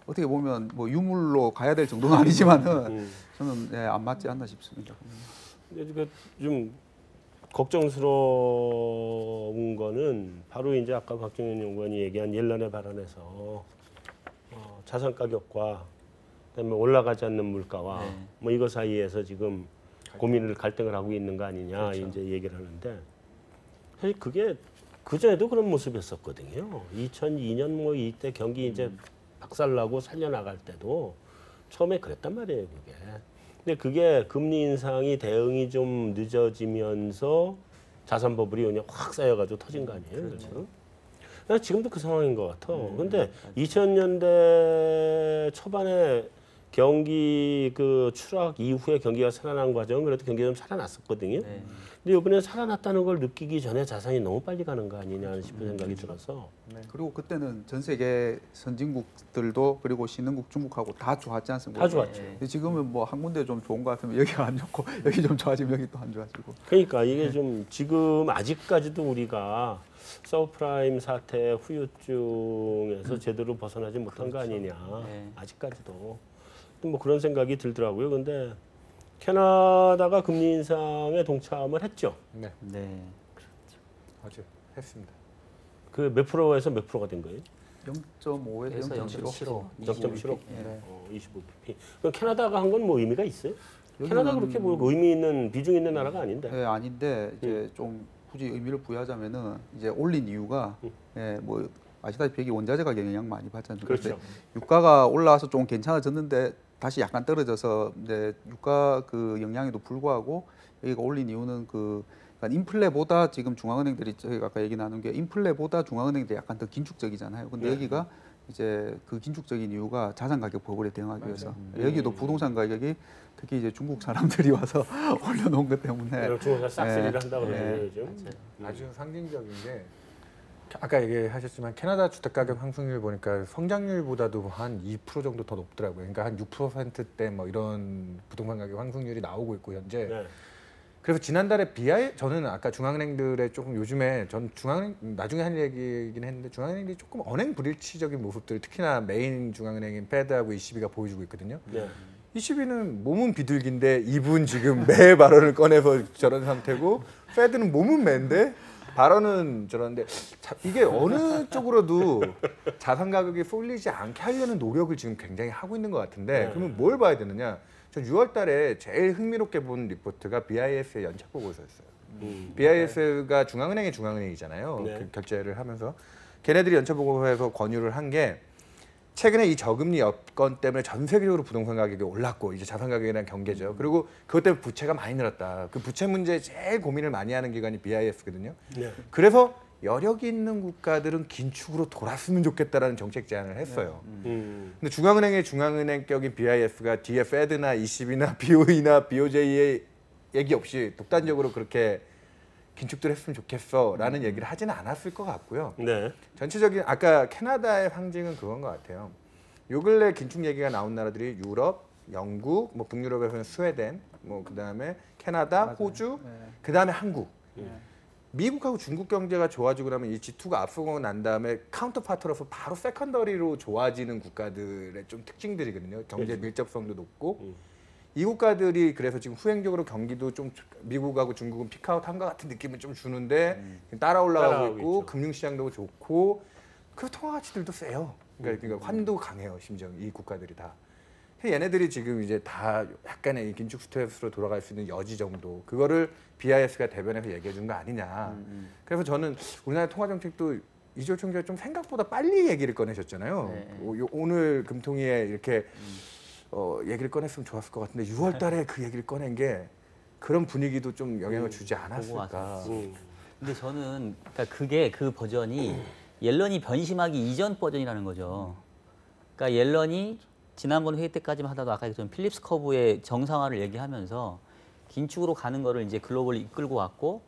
어떻게 보면 뭐 유물로 가야 될 정도는 아니지만은 음. 저는 예, 안 맞지 않나 싶습니다. 근데 그좀 걱정스러운 거는 바로 이제 아까 박정현 연구원이 얘기한 옐런의 발언에서 어, 자산 가격과 그다음에 올라가지 않는 물가와 네. 뭐 이거 사이에서 지금 고민을 갈등을 하고 있는 거 아니냐 그렇죠. 이제 얘기를 하는데 사실 그게 그 전에도 그런 모습이었었거든요. 2002년 뭐 이때 경기 이제 음. 박살나고 살려나갈 때도 처음에 그랬단 말이에요, 그게. 근데 그게 금리 인상이 대응이 좀 늦어지면서 자산 버블이 그냥 확 쌓여가지고 터진 거 아니에요, 그렇죠? 나 지금도 그 상황인 것 같아. 근데 2000년대 초반에 경기 그 추락 이후에 경기가 살아난 과정 그래도 경기가 좀 살아났었거든요. 네. 근데 이번에 살아났다는 걸 느끼기 전에 자산이 너무 빨리 가는 거 아니냐 싶은 생각이 들어서 그리고 그때는 전 세계 선진국들도 그리고 신흥국 중국하고 다 좋았지 않습니까? 다 좋았죠. 근데 지금은 뭐 한 군데 좀 좋은 것 같으면 여기가 안 좋고 여기 좀 좋아지면 여기 또 안 좋아지고 그러니까 이게 좀 지금 아직까지도 우리가 서브프라임 사태 후유증에서 제대로 벗어나지 못한 거 아니냐 네. 아직까지도 뭐 그런 생각이 들더라고요. 근데 캐나다가 금리 인상에 동참을 했죠. 네, 네. 아주 했습니다. 그 몇 프로에서 몇 프로가 된 거예요? 0.5에서 그래서 0.75. 0.75. 0.75. 네. 어, 25pp. 그럼 캐나다가 한 건 뭐 의미가 있어요? 캐나다 그렇게 뭐 의미 있는 비중 있는 나라가 아닌데. 예, 아닌데 이제 좀 굳이 의미를 부여하자면은 이제 올린 이유가 예, 뭐 아시다시피 여기 원자재 가격 영향 많이 받지 않습니까? 그렇죠. 유가가 올라와서 좀 괜찮아졌는데 다시 약간 떨어져서 이제 유가 그 영향에도 불구하고 여기가 올린 이유는 그 그러니까 인플레보다 지금 중앙은행들이 저희가 아까 얘기 나눈 게 인플레보다 중앙은행들이 약간 더 긴축적이잖아요. 근데 네. 여기가 이제 그 긴축적인 이유가 자산 가격 버블에 대응하기 위해서 여기도 부동산 가격이 특히 이제 중국 사람들이 와서 올려놓은 것 때문에 중국에서 싹쓸이를 네. 한다고 그러죠 네. 요즘. 아주 상징적인 게 아까 얘기하셨지만 캐나다 주택 가격 상승률 보니까 성장률보다도 한 2% 정도 더 높더라고요. 그러니까 한 6%대 뭐 이런 부동산 가격 상승률이 나오고 있고 현재 네. 그래서 지난달에 비하이 저는 아까 중앙은행들의 조금 요즘에 전 중앙은행 나중에 할 얘기이긴 했는데 중앙은행들이 조금 언행 불일치적인 모습들을 특히나 메인 중앙은행인 Fed하고 ECB가 보여주고 있거든요. 네. ECB는 몸은 비둘기인데 입은 지금 매 발언을 꺼내서 저런 상태고 패드는 몸은 매인데 발언은 저런데 자, 이게 어느 쪽으로도 자산 가격이 쏠리지 않게 하려는 노력을 지금 굉장히 하고 있는 것 같은데 네. 그러면 뭘 봐야 되느냐? 저 6월 달에 제일 흥미롭게 본 리포트가 BIS의 연착 보고서였어요. 음. BIS가 중앙은행의 중앙은행이잖아요. 네. 그 결제를 하면서 걔네들이 연착 보고서에서 권유를 한 게 최근에 이 저금리 여건 때문에 전 세계적으로 부동산 가격이 올랐고 이제 자산 가격에 대한 경계죠. 그리고 그것 때문에 부채가 많이 늘었다. 그 부채 문제에 제일 고민을 많이 하는 기관이 BIS거든요. 네. 그래서 여력이 있는 국가들은 긴축으로 돌았으면 좋겠다라는 정책 제안을 했어요. 음. 근데 중앙은행의 중앙은행격인 BIS가 뒤에 페드나 ECB나 BOE나 BOJ의 얘기 없이 독단적으로 그렇게 긴축들 했으면 좋겠어라는 얘기를 하지는 않았을 것 같고요. 네. 전체적인 아까 캐나다의 상징은 그건 것 같아요. 요 근래 긴축 얘기가 나온 나라들이 유럽, 영국, 뭐 북유럽에서는 스웨덴, 뭐 그다음에 캐나다, 호주, 네. 그다음에 한국. 네. 미국하고 중국 경제가 좋아지고 나면 이 G2가 앞서고 난 다음에 counterpart로서 바로 secondary로 좋아지는 국가들의 좀 특징들이거든요. 경제 그렇죠. 밀접성도 높고 음. 이 국가들이 그래서 지금 후행적으로 경기도 좀 미국하고 중국은 피크아웃 한 것 같은 느낌을 좀 주는데 따라 올라가고 있고 있죠. 금융시장도 좋고 그 통화 가치들도 세요. 그러니까, 그러니까 환도 강해요. 심지어 이 국가들이 다. 얘네들이 지금 이제 다 약간의 이 긴축 스트레스로 돌아갈 수 있는 여지 정도 그거를 BIS가 대변해서 얘기해 준 거 아니냐. 그래서 저는 우리나라 통화 정책도 이재호 총재가 좀 생각보다 빨리 얘기를 꺼내셨잖아요. 네. 오- 요- 오늘 금통위에 이렇게 어, 얘기를 꺼냈으면 좋았을 것 같은데 6월 달에 그 얘기를 꺼낸 게 그런 분위기도 좀 영향을 주지 않았을까. 음. 근데 저는 그러니까 그게 그 버전이 옐런이 변심하기 이전 버전이라는 거죠. 그러니까 옐런이 지난번 회의 때까지만 하다도 아까 얘기했던 필립스 커브의 정상화를 얘기하면서 긴축으로 가는 거를 이제 글로벌로 이끌고 왔고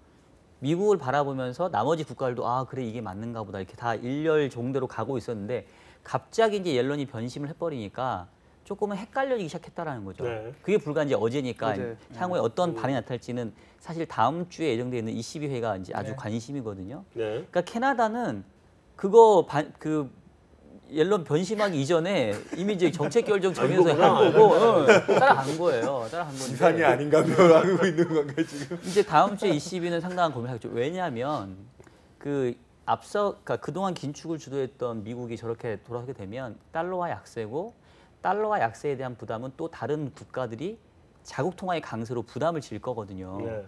미국을 바라보면서 나머지 국가들도 아 그래 이게 맞는가 보다 이렇게 다 일렬 종대로 가고 있었는데 갑자기 이제 옐런이 변심을 해버리니까 조금은 헷갈려지기 시작했다라는 거죠. 네. 그게 불과 이제 어제니까 어제. 향후에 어떤 반응이 나타날지는 사실 다음 주에 예정되어 있는 22회가 이제 아주 네. 관심이거든요. 네. 그러니까 캐나다는 그거 반, 그 옐런 변심하기 이전에 이미 이제 정책 결정 정해서 한 거고 어, 따라간 거예요. 따라간 건데. 이산이 아닌가며 하고 있는 건가 지금? 이제 다음 주에 22는 상당한 고민하겠죠. 왜냐하면 그 앞서 그러니까 그동안 긴축을 주도했던 미국이 저렇게 돌아서게 되면 달러화 약세고 달러화 약세에 대한 부담은 또 다른 국가들이 자국 통화의 강세로 부담을 질 거거든요. 네.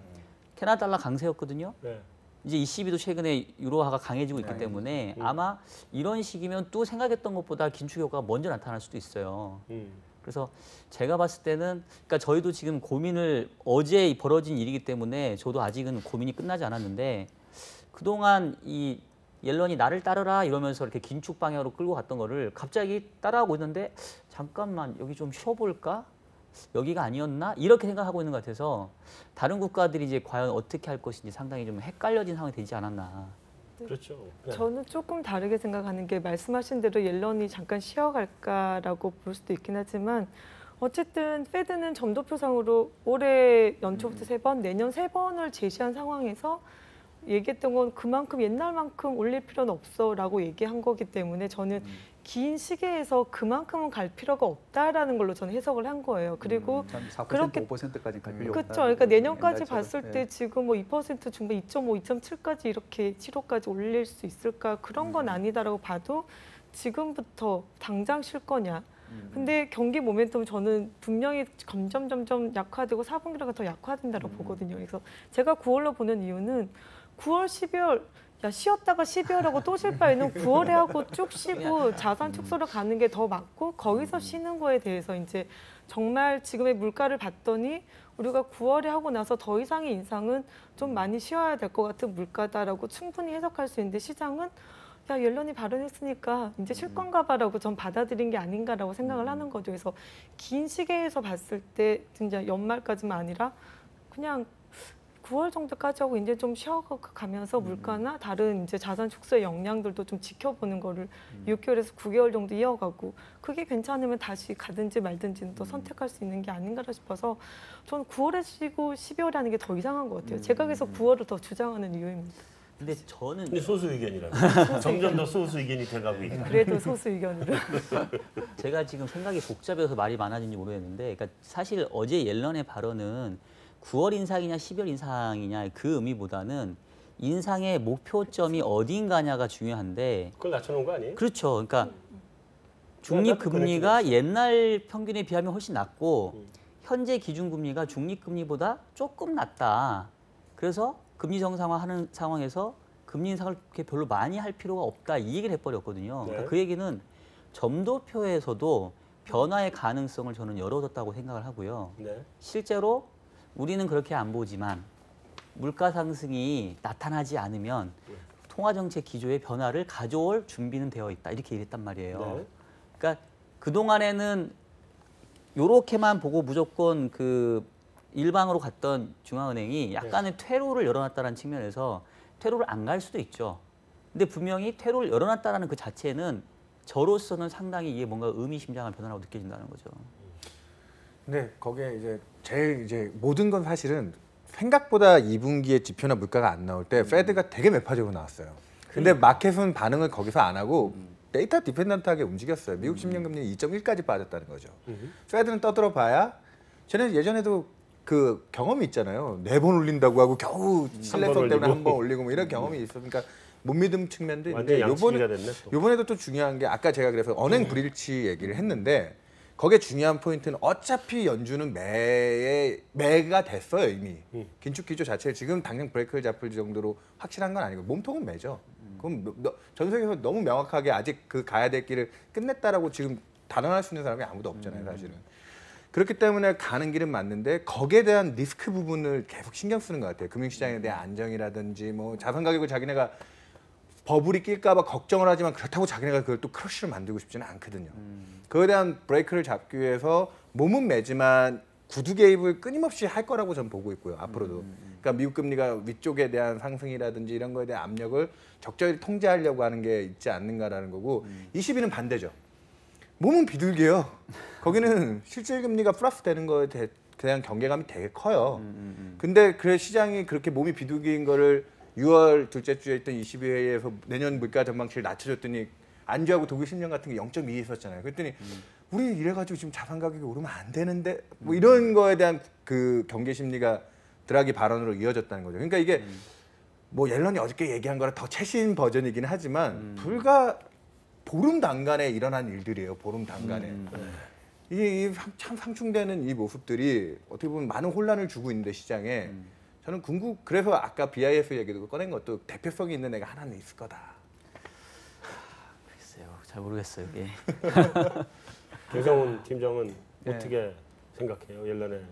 캐나다 달러 강세였거든요. 네. 이제 22도 최근에 유로화가 강해지고 있기 때문에 아마 이런 식이면 또 생각했던 것보다 긴축 효과가 먼저 나타날 수도 있어요. 음. 그래서 제가 봤을 때는 그러니까 저희도 지금 고민을 어제 벌어진 일이기 때문에 저도 아직은 고민이 끝나지 않았는데 그동안 이 옐런이 나를 따르라 이러면서 이렇게 긴축 방향으로 끌고 갔던 거를 갑자기 따라하고 있는데 잠깐만 여기 좀 쉬어볼까? 여기가 아니었나? 이렇게 생각하고 있는 것 같아서 다른 국가들이 이제 과연 어떻게 할 것인지 상당히 좀 헷갈려진 상황이 되지 않았나. 그렇죠. 네. 저는 조금 다르게 생각하는 게 말씀하신 대로 옐런이 잠깐 쉬어갈까라고 볼 수도 있긴 하지만 어쨌든 페드는 점도표상으로 올해 연초부터 세 번, 내년 세 번을 제시한 상황에서 얘기했던 건 그만큼 옛날만큼 올릴 필요는 없어라고 얘기한 거기 때문에 저는 긴 시기에서 그만큼은 갈 필요가 없다라는 걸로 저는 해석을 한 거예요. 그리고 한4% 그렇게- 5%까지 갈 필요 그렇죠. 그러니까 내년까지. 봤을 네. 때 지금 뭐 2% 중반 2.5, 2.7까지 이렇게 7호까지 올릴 수 있을까 그런 건 음. 아니다라고 봐도 지금부터 당장 쉴 거냐. 음. 근데 경기 모멘텀 저는 분명히 점점 점점 약화되고 4분기가 더 약화된다고 음. 보거든요. 그래서 제가 9월로 보는 이유는 9월, 12월 야 쉬었다가 12월 하고 또 쉴 바에는 9월에 하고 쭉 쉬고 자산 축소를 가는 게 더 맞고 거기서 쉬는 거에 대해서 이제 정말 지금의 물가를 봤더니 우리가 9월에 하고 나서 더 이상의 인상은 좀 많이 쉬어야 될 것 같은 물가다라고 충분히 해석할 수 있는데 시장은 야 옐런이 발언했으니까 이제 쉴 건가 봐라고 전 받아들인 게 아닌가라고 생각을 하는 거죠. 그래서 긴 시기에서 봤을 때 진짜 연말까지만 아니라 그냥 9월 정도까지 하고 이제 좀 쉬어가면서 물가나 다른 이제 자산 축소의 영향들도 좀 지켜보는 거를 6개월에서 9개월 정도 이어가고 그게 괜찮으면 다시 가든지 말든지는 또 선택할 수 있는 게 아닌가 싶어서 저는 9월에 쉬고 12월에 하는 게 더 이상한 것 같아요. 제가 그래서 9월을 더 주장하는 이유입니다. 근데 저는 근데 소수 의견이라고. 점점 더 소수 의견이 돼가고 있다. 그래도 소수 의견으로. 제가 지금 생각이 복잡해서 말이 많아진지 모르겠는데, 그러니까 사실 어제 옐런의 발언은 9월 인상이냐 12월 인상이냐 그 의미보다는 인상의 목표점이 어딘가냐가 중요한데, 그걸 낮춰놓은 거 아니에요? 그렇죠. 그러니까 음. 중립 나도 그런 금리가気옛날 평균에 비하면 훨씬 낮고 음. 현재 기준 금리가 중립 금리보다 조금 낮다. 그래서 금리 정상화하는 상황에서 금리 인상을 그렇게 별로 많이 할 필요가 없다 이 얘기를 해버렸거든요. 네. 그러니까 그 얘기는 점도표에서도 변화의 가능성을 저는 열어뒀다고 생각을 하고요. 네. 실제로 우리는 그렇게 안 보지만 물가 상승이 나타나지 않으면 통화 정책 기조의 변화를 가져올 준비는 되어 있다 이렇게 얘기했단 말이에요. 네. 그러니까 그 동안에는 요렇게만 보고 무조건 그 일방으로 갔던 중앙은행이 약간의 퇴로를 열어놨다는 측면에서 퇴로를 안 갈 수도 있죠. 근데 분명히 퇴로를 열어놨다는 그 자체는 저로서는 상당히 이게 뭔가 의미심장한 변화라고 느껴진다는 거죠. 근데 거기에 이제 제일 이제 모든 건 사실은 생각보다 2분기에 지표나 물가가 안 나올 때 Fed가 되게 매파적으로 나왔어요. 근데 마켓은 반응을 거기서 안 하고 data dependent하게 움직였어요. 미국 10년 금리 2.1까지 빠졌다는 거죠. Fed는 떠들어 봐야 쟤는 예전에도 그 경험이 있잖아요. 네 번 올린다고 하고 겨우 신뢰성 때문에 올리고. 한번 올리고 뭐 이런 경험이 있으니까 못 믿음 측면도 있는데 요번에. 요번에도 또 중요한 게 아까 제가 그래서 언행 불일치 얘기를 했는데 거기에 중요한 포인트는 어차피 연준은 매에 매가 됐어요 이미 긴축 기조 자체를 지금 당장 브레이크를 잡을 정도로 확실한 건 아니고 몸통은 매죠. 그럼 너- 너- 전 세계에서 너무 명확하게 아직 그 가야 될 길을 끝냈다라고 지금 단언할 수 있는 사람이 아무도 없잖아요 사실은. 그렇기 때문에 가는 길은 맞는데 거기에 대한 리스크 부분을 계속 신경 쓰는 것 같아요. 금융시장에 대한 안정이라든지 뭐 자산 가격을 자기네가 버블이 낄까봐 걱정을 하지만 그렇다고 자기네가 그걸 또 크러쉬를 만들고 싶지는 않거든요. 그에 대한 브레이크를 잡기 위해서 몸은 매지만 구두 개입을 끊임없이 할 거라고 저는 보고 있고요. 앞으로도. 그러니까 미국 금리가 위쪽에 대한 상승이라든지 이런 거에 대한 압력을 적절히 통제하려고 하는 게 있지 않는가라는 거고 22는 반대죠. 몸은 비둘기예요. 거기는 실질 금리가 플러스 되는 거에 대- 대한 경계감이 되게 커요. 근데 그래 시장이 그렇게 몸이 비둘기인 거를 6월 둘째 주에 있던 22회에서 내년 물가 전망치를 낮춰줬더니 안주하고 독일 10년 같은 게 0.2 있었잖아요. 그랬더니 우리 이래가지고 지금 자산 가격이 오르면 안 되는데 뭐 이런 거에 대한 그 경계 심리가 드라기 발언으로 이어졌다는 거죠. 그러니까 이게 뭐 옐런이 어저께 얘기한 거랑 더 최신 버전이긴 하지만 불과 보름 단간에 일어난 일들이에요. 보름 단간에. 이게 이 상- 참 상충되는 이 모습들이 어떻게 보면 많은 혼란을 주고 있는데 시장에 저는 궁극 그래서 아까 BIS 얘기도 꺼낸 것도 대표성이 있는 애가 하나는 있을 거다. 잘 모르겠어요. 예. 김성훈 팀장은 네. 어떻게 생각해요? 옐런의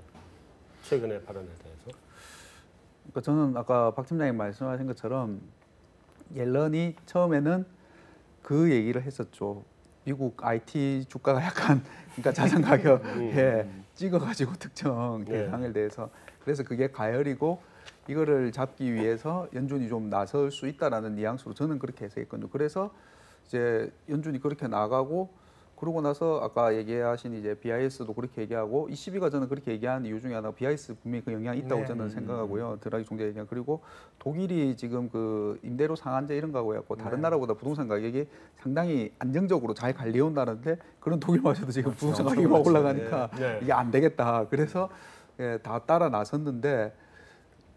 최근의 발언에 대해서? 그러니까 저는 아까 박 팀장님 말씀하신 것처럼 옐런이 처음에는 그 얘기를 했었죠. 미국 IT 주가가 약간 그러니까 자산 가격에 찍어가지고 특정 네. 대상에 대해서 그래서 그게 가열이고 이거를 잡기 위해서 연준이 좀 나설 수 있다라는 뉘앙스로 저는 그렇게 해석했거든요. 그래서 이제 연준이 그렇게 나가고 그러고 나서 아까 얘기하신 이제 BIS도 그렇게 얘기하고 ECB가 저는 그렇게 얘기한 이유 중에 하나 BIS 분명히 그 영향이 있다고 네. 저는 생각하고요. 드라기 총재 얘기한 그리고 독일이 지금 그 임대료 상한제 이런 거하고 해갖고 다른 나라보다 부동산 가격이 상당히 안정적으로 잘 관리해온 나라인데 그런 독일마저도 지금 부동산 가격이 막 올라가니까 네. 이게 안 되겠다. 그래서 예, 다 따라 나섰는데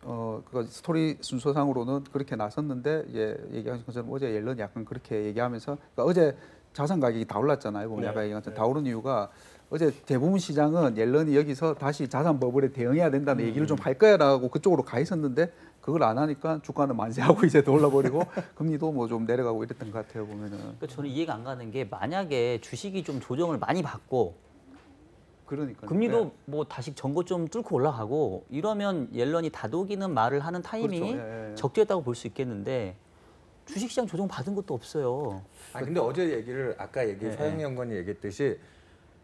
어, 그 스토리 순서상으로는 그렇게 나섰는데 예, 얘기하신 것처럼 어제 옐런이 약간 그렇게 얘기하면서 그러니까 어제 자산 가격이 다 올랐잖아요. 보면 네. 아까 얘기한 것처럼 다 오른 이유가 어제 대부분 시장은 옐런이 여기서 다시 자산 버블에 대응해야 된다는 얘기를 좀 할 거야라고 그쪽으로 가 있었는데 그걸 안 하니까 주가는 만세하고 이제 올라버리고 금리도 뭐 좀 내려가고 이랬던 것 같아요 보면은 그러니까 저는 이해가 안 가는 게 만약에 주식이 좀 조정을 많이 받고 그러니까 금리도 뭐 다시 전고 좀 뚫고 올라가고 이러면 옐런이 다독이는 말을 하는 타이밍이 그렇죠. 예, 예. 적절했다고 볼 수 있겠는데 주식시장 조정 받은 것도 없어요. 아 근데 어제 얘기를 아까 얘기 네, 서영 연구원이 얘기했듯이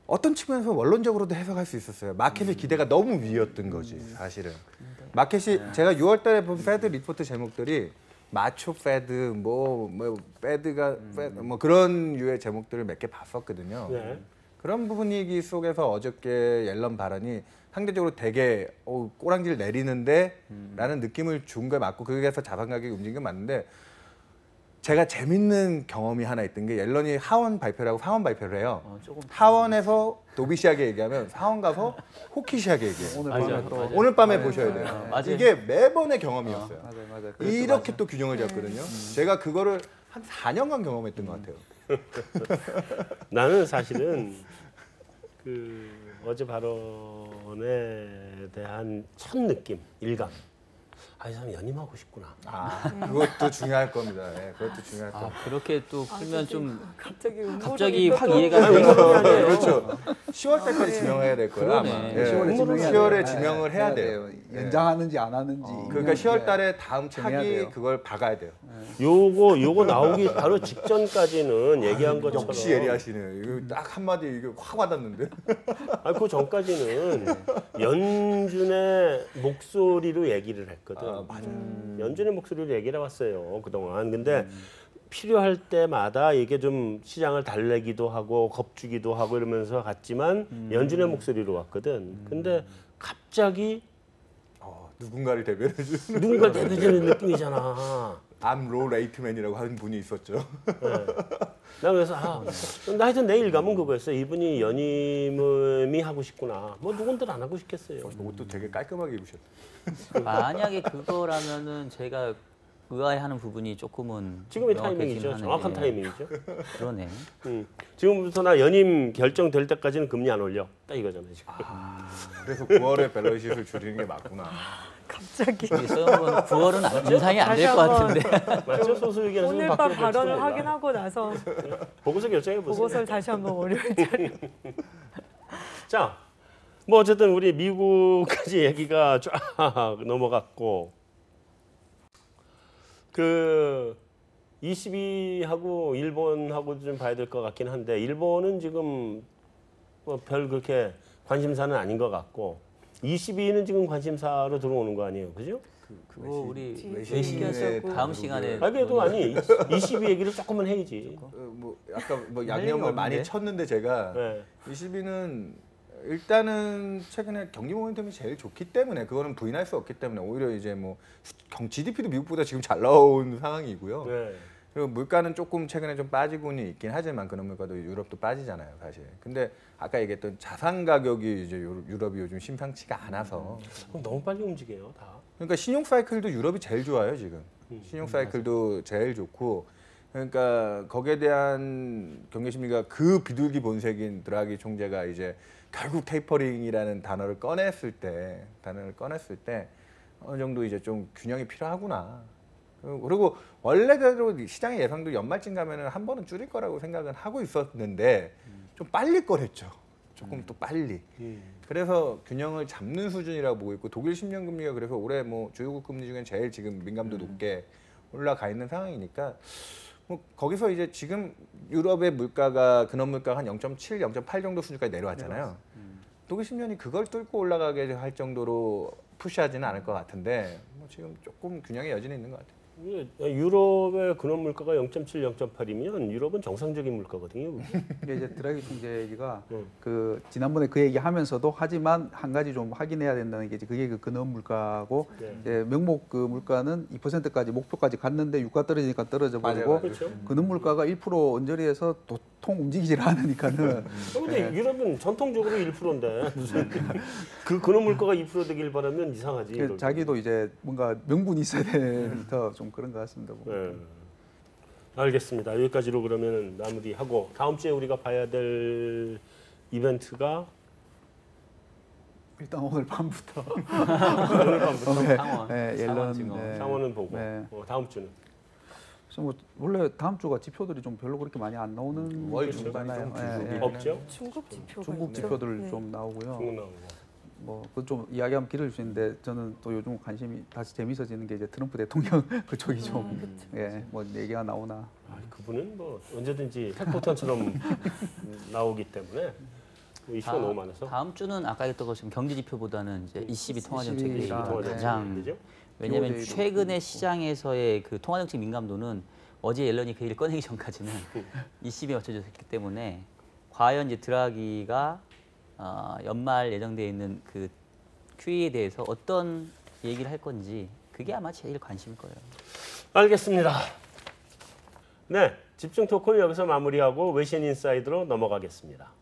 어떤 측면에서 원론적으로도 해석할 수 있었어요. 마켓의 기대가 너무 위였던 거지 사실은. 마켓이 제가 6월달에 본 Fed 리포트 제목들이 마초 Fed 뭐뭐 Fed가 Fed, 뭐 그런 유의 제목들을 몇 개 봤었거든요. 네. 그런 분위기 속에서 어저께 옐런 발언이 상대적으로 되게 어, 꼬랑지를 내리는데라는 느낌을 준 거에 맞고 그게서 자산 가격이 움직인 게 맞는데 제가 재밌는 경험이 하나 있던 게 옐런이 하원 발표를 하고 상원 발표를 해요. 어, 하원에서 dovish하게 얘기하면 상원 가서 호키시하게 얘기해요. 오늘. 밤에 또 맞아요. 오늘 밤에 보셔야 돼요. 어, 맞아요. 이게 매번의 경험이었어요. 맞아요. 이렇게 또 균형을 잡거든요. 제가 그거를 한 4년간 경험했던 것 같아요. 나는 사실은 그 어제 발언에 대한 첫 느낌, 일감. 아, 이 사람 연임하고 싶구나. 아, 그것도 중요할 겁니다. 예, 그것도 중요할 아, 겁니다. 그렇게 또 아, 풀면 좀 갑자기 갑자기 또확 또- 이해가 음모론이 아니에요. 그렇죠. 10월 달까지 지명해야 될 거예요. 아마. 그러네. 예. 10월에 지명해야 10월에 돼요. 지명을 해야 돼요. 연장하는지 안 하는지. 그러니까 이건 10월 이제 달에 다음 정해야 차기 돼요. 그걸 박아야 돼요. 요거 요거 나오기 바로 직전까지는 얘기한 것처럼 역시 예리하시네요. 이거 딱 한마디 이거 확 와닿는데. 아, 그 전까지는 연준의 목소리로 얘기를 했거든. 아, 맞아요. 연준의 목소리로 얘기를 해왔어요 그동안. 근데 필요할 때마다 이게 좀 시장을 달래기도 하고 겁주기도 하고 이러면서 갔지만 연준의 목소리로 왔거든. 근데 갑자기 어, 누군가를 대변해 주는 누군가 대드지는 느낌이잖아. 암로 레이트맨이라고 하는 분이 있었죠. 나 그래서 아, 나 하여튼 내일 가면 그거였어. 이분이 연임이 하고 싶구나. 뭐 누군들 안 하고 싶겠어요. 옷도 되게 깔끔하게 입으셨어요. 만약에 그거라면은 제가 의아해하는 부분이 조금은 지금의 타이밍이죠. 하는데. 정확한 타이밍이죠. 그러네. 음. 지금부터 나 연임 결정될 때까지는 금리 안 올려. 딱 이거잖아요. 지금. 그래서 9월에 밸런시를 줄이는 게 맞구나. 갑자기 이게 서영은 9월은 안, 인상이 안 될 것 같은데. 맞죠? 소수 의견에서 오늘 밤 발언을 확인하고 나서 보고서 결정해 보세요. 보고서를 다시 한번 월요일 날 자, 뭐 어쨌든 우리 미국까지 얘기가 쫙 넘어갔고 그 22하고 일본하고 좀 봐야 될 것 같긴 한데 일본은 지금 뭐 별 그렇게 관심사는 아닌 것 같고 22는 지금 관심사로 들어오는 거 아니에요, 그죠? 그거 우리 외신- 외신에서 외신의 다음 시간에 아 그래도 아니 22 얘기를 조금은 해야지. 어, 뭐 아까 뭐할 양념을 많이? 쳤는데 제가 네. 22는 일단은 최근에 경기 모멘텀이 제일 좋기 때문에 그거는 부인할 수 없기 때문에 오히려 이제 뭐 경- GDP도 미국보다 지금 잘 나온 상황이고요. 네. 그리고 물가는 조금 최근에 좀 빠지고는 있긴 하지만 그런 물가도 유럽도 빠지잖아요, 사실. 근데 아까 얘기했던 자산 가격이 이제 유- 유럽이 요즘 심상치가 않아서 그럼 너무 빨리 움직여요, 다. 그러니까 신용 사이클도 유럽이 제일 좋아요 지금. 신용 사이클도 제일 좋고 그러니까 거기에 대한 경계 심리가 그 비둘기 본색인 드라기 총재가 이제 결국 테이퍼링이라는 단어를 꺼냈을 때 단어를 꺼냈을 때 어느 정도 이제 좀 균형이 필요하구나. 그리고 원래대로 시장의 예상도 연말쯤 가면은 한 번은 줄일 거라고 생각은 하고 있었는데 좀 빨리 꺼냈죠. 조금 또 빨리. 그래서 균형을 잡는 수준이라고 보고 있고 독일 10년 금리가 그래서 올해 뭐 주요국 금리 중에 제일 지금 민감도 높게 올라가 있는 상황이니까 뭐 거기서 이제 지금 유럽의 물가가 근원 물가가 한 0.7, 0.8 정도 수준까지 내려왔잖아요. 독일 10년이 그걸 뚫고 올라가게 할 정도로 푸시하지는 않을 것 같은데 뭐 지금 조금 균형의 여지는 있는 것 같아요. 이게 유럽의 근원 물가가 0.7, 0.8이면 유럽은 정상적인 물가거든요. 이제 드라기 총재가 음. 그 지난번에 그 얘기하면서도 하지만 한 가지 좀 확인해야 된다는 게 이제 그게 그 근원 물가고 네. 이제 명목 그 물가는 2%까지 목표까지 갔는데 유가 떨어지니까 떨어져 버리고. 그렇죠. 근원 물가가 1% 언저리에서 도통 움직이질 않으니까는 그런데 유럽은 전통적으로 1%인데 무슨 그 근원 물가가 2% 되길 바라면 이상하지. 그. 자기도 이제 뭔가 명분이 있어야 돼서 좀 그런 것 같습니다. 뭐. 네. 알겠습니다. 여기까지로 그러면 마무리하고 다음 주에 우리가 봐야 될 이벤트가 일단 오늘 밤부터 오늘 밤부터 네, 상원, 네, 상원 증거. 네. 상원은 보고 네. 어, 다음 주는 그래서 뭐 원래 다음 주가 지표들이 좀 별로 그렇게 많이 안 나오는 월 그렇죠. 중반이 좀 예, 중국이 예. 없죠. 중국 지표가 중국. 지표들 네. 좀 나오고요. 중국 나오고. 뭐그좀 이야기하면 길어질 수 있는데 저는 또 요즘 관심이 다시 재밌어지는 게 이제 트럼프 대통령 그쪽이 좀 아, 그쵸. 예, 뭐 얘기가 나오나. 아, 그분은 뭐 언제든지 핵폭탄처럼 나오기 때문에 뭐 이슈가 너무 많아서 다음 주는 아까 했던 것처럼 경제 지표보다는 이제 ECB 통화 정책이 22가 통화 네. 가장 그죠? 왜냐하면 최근에 시장에서의 그 통화 정책 민감도는 어제 옐런이 그 얘기를 꺼내기 전까지는 ECB에 맞춰져 있기 때문에 과연 이제 드라기가 어, 연말 예정돼 있는 그 QE에 대해서 어떤 얘기를 할 건지 그게 아마 제일 관심일 거예요. 알겠습니다. 네, 집중 토크는 여기서 마무리하고 외신 인사이드로 넘어가겠습니다.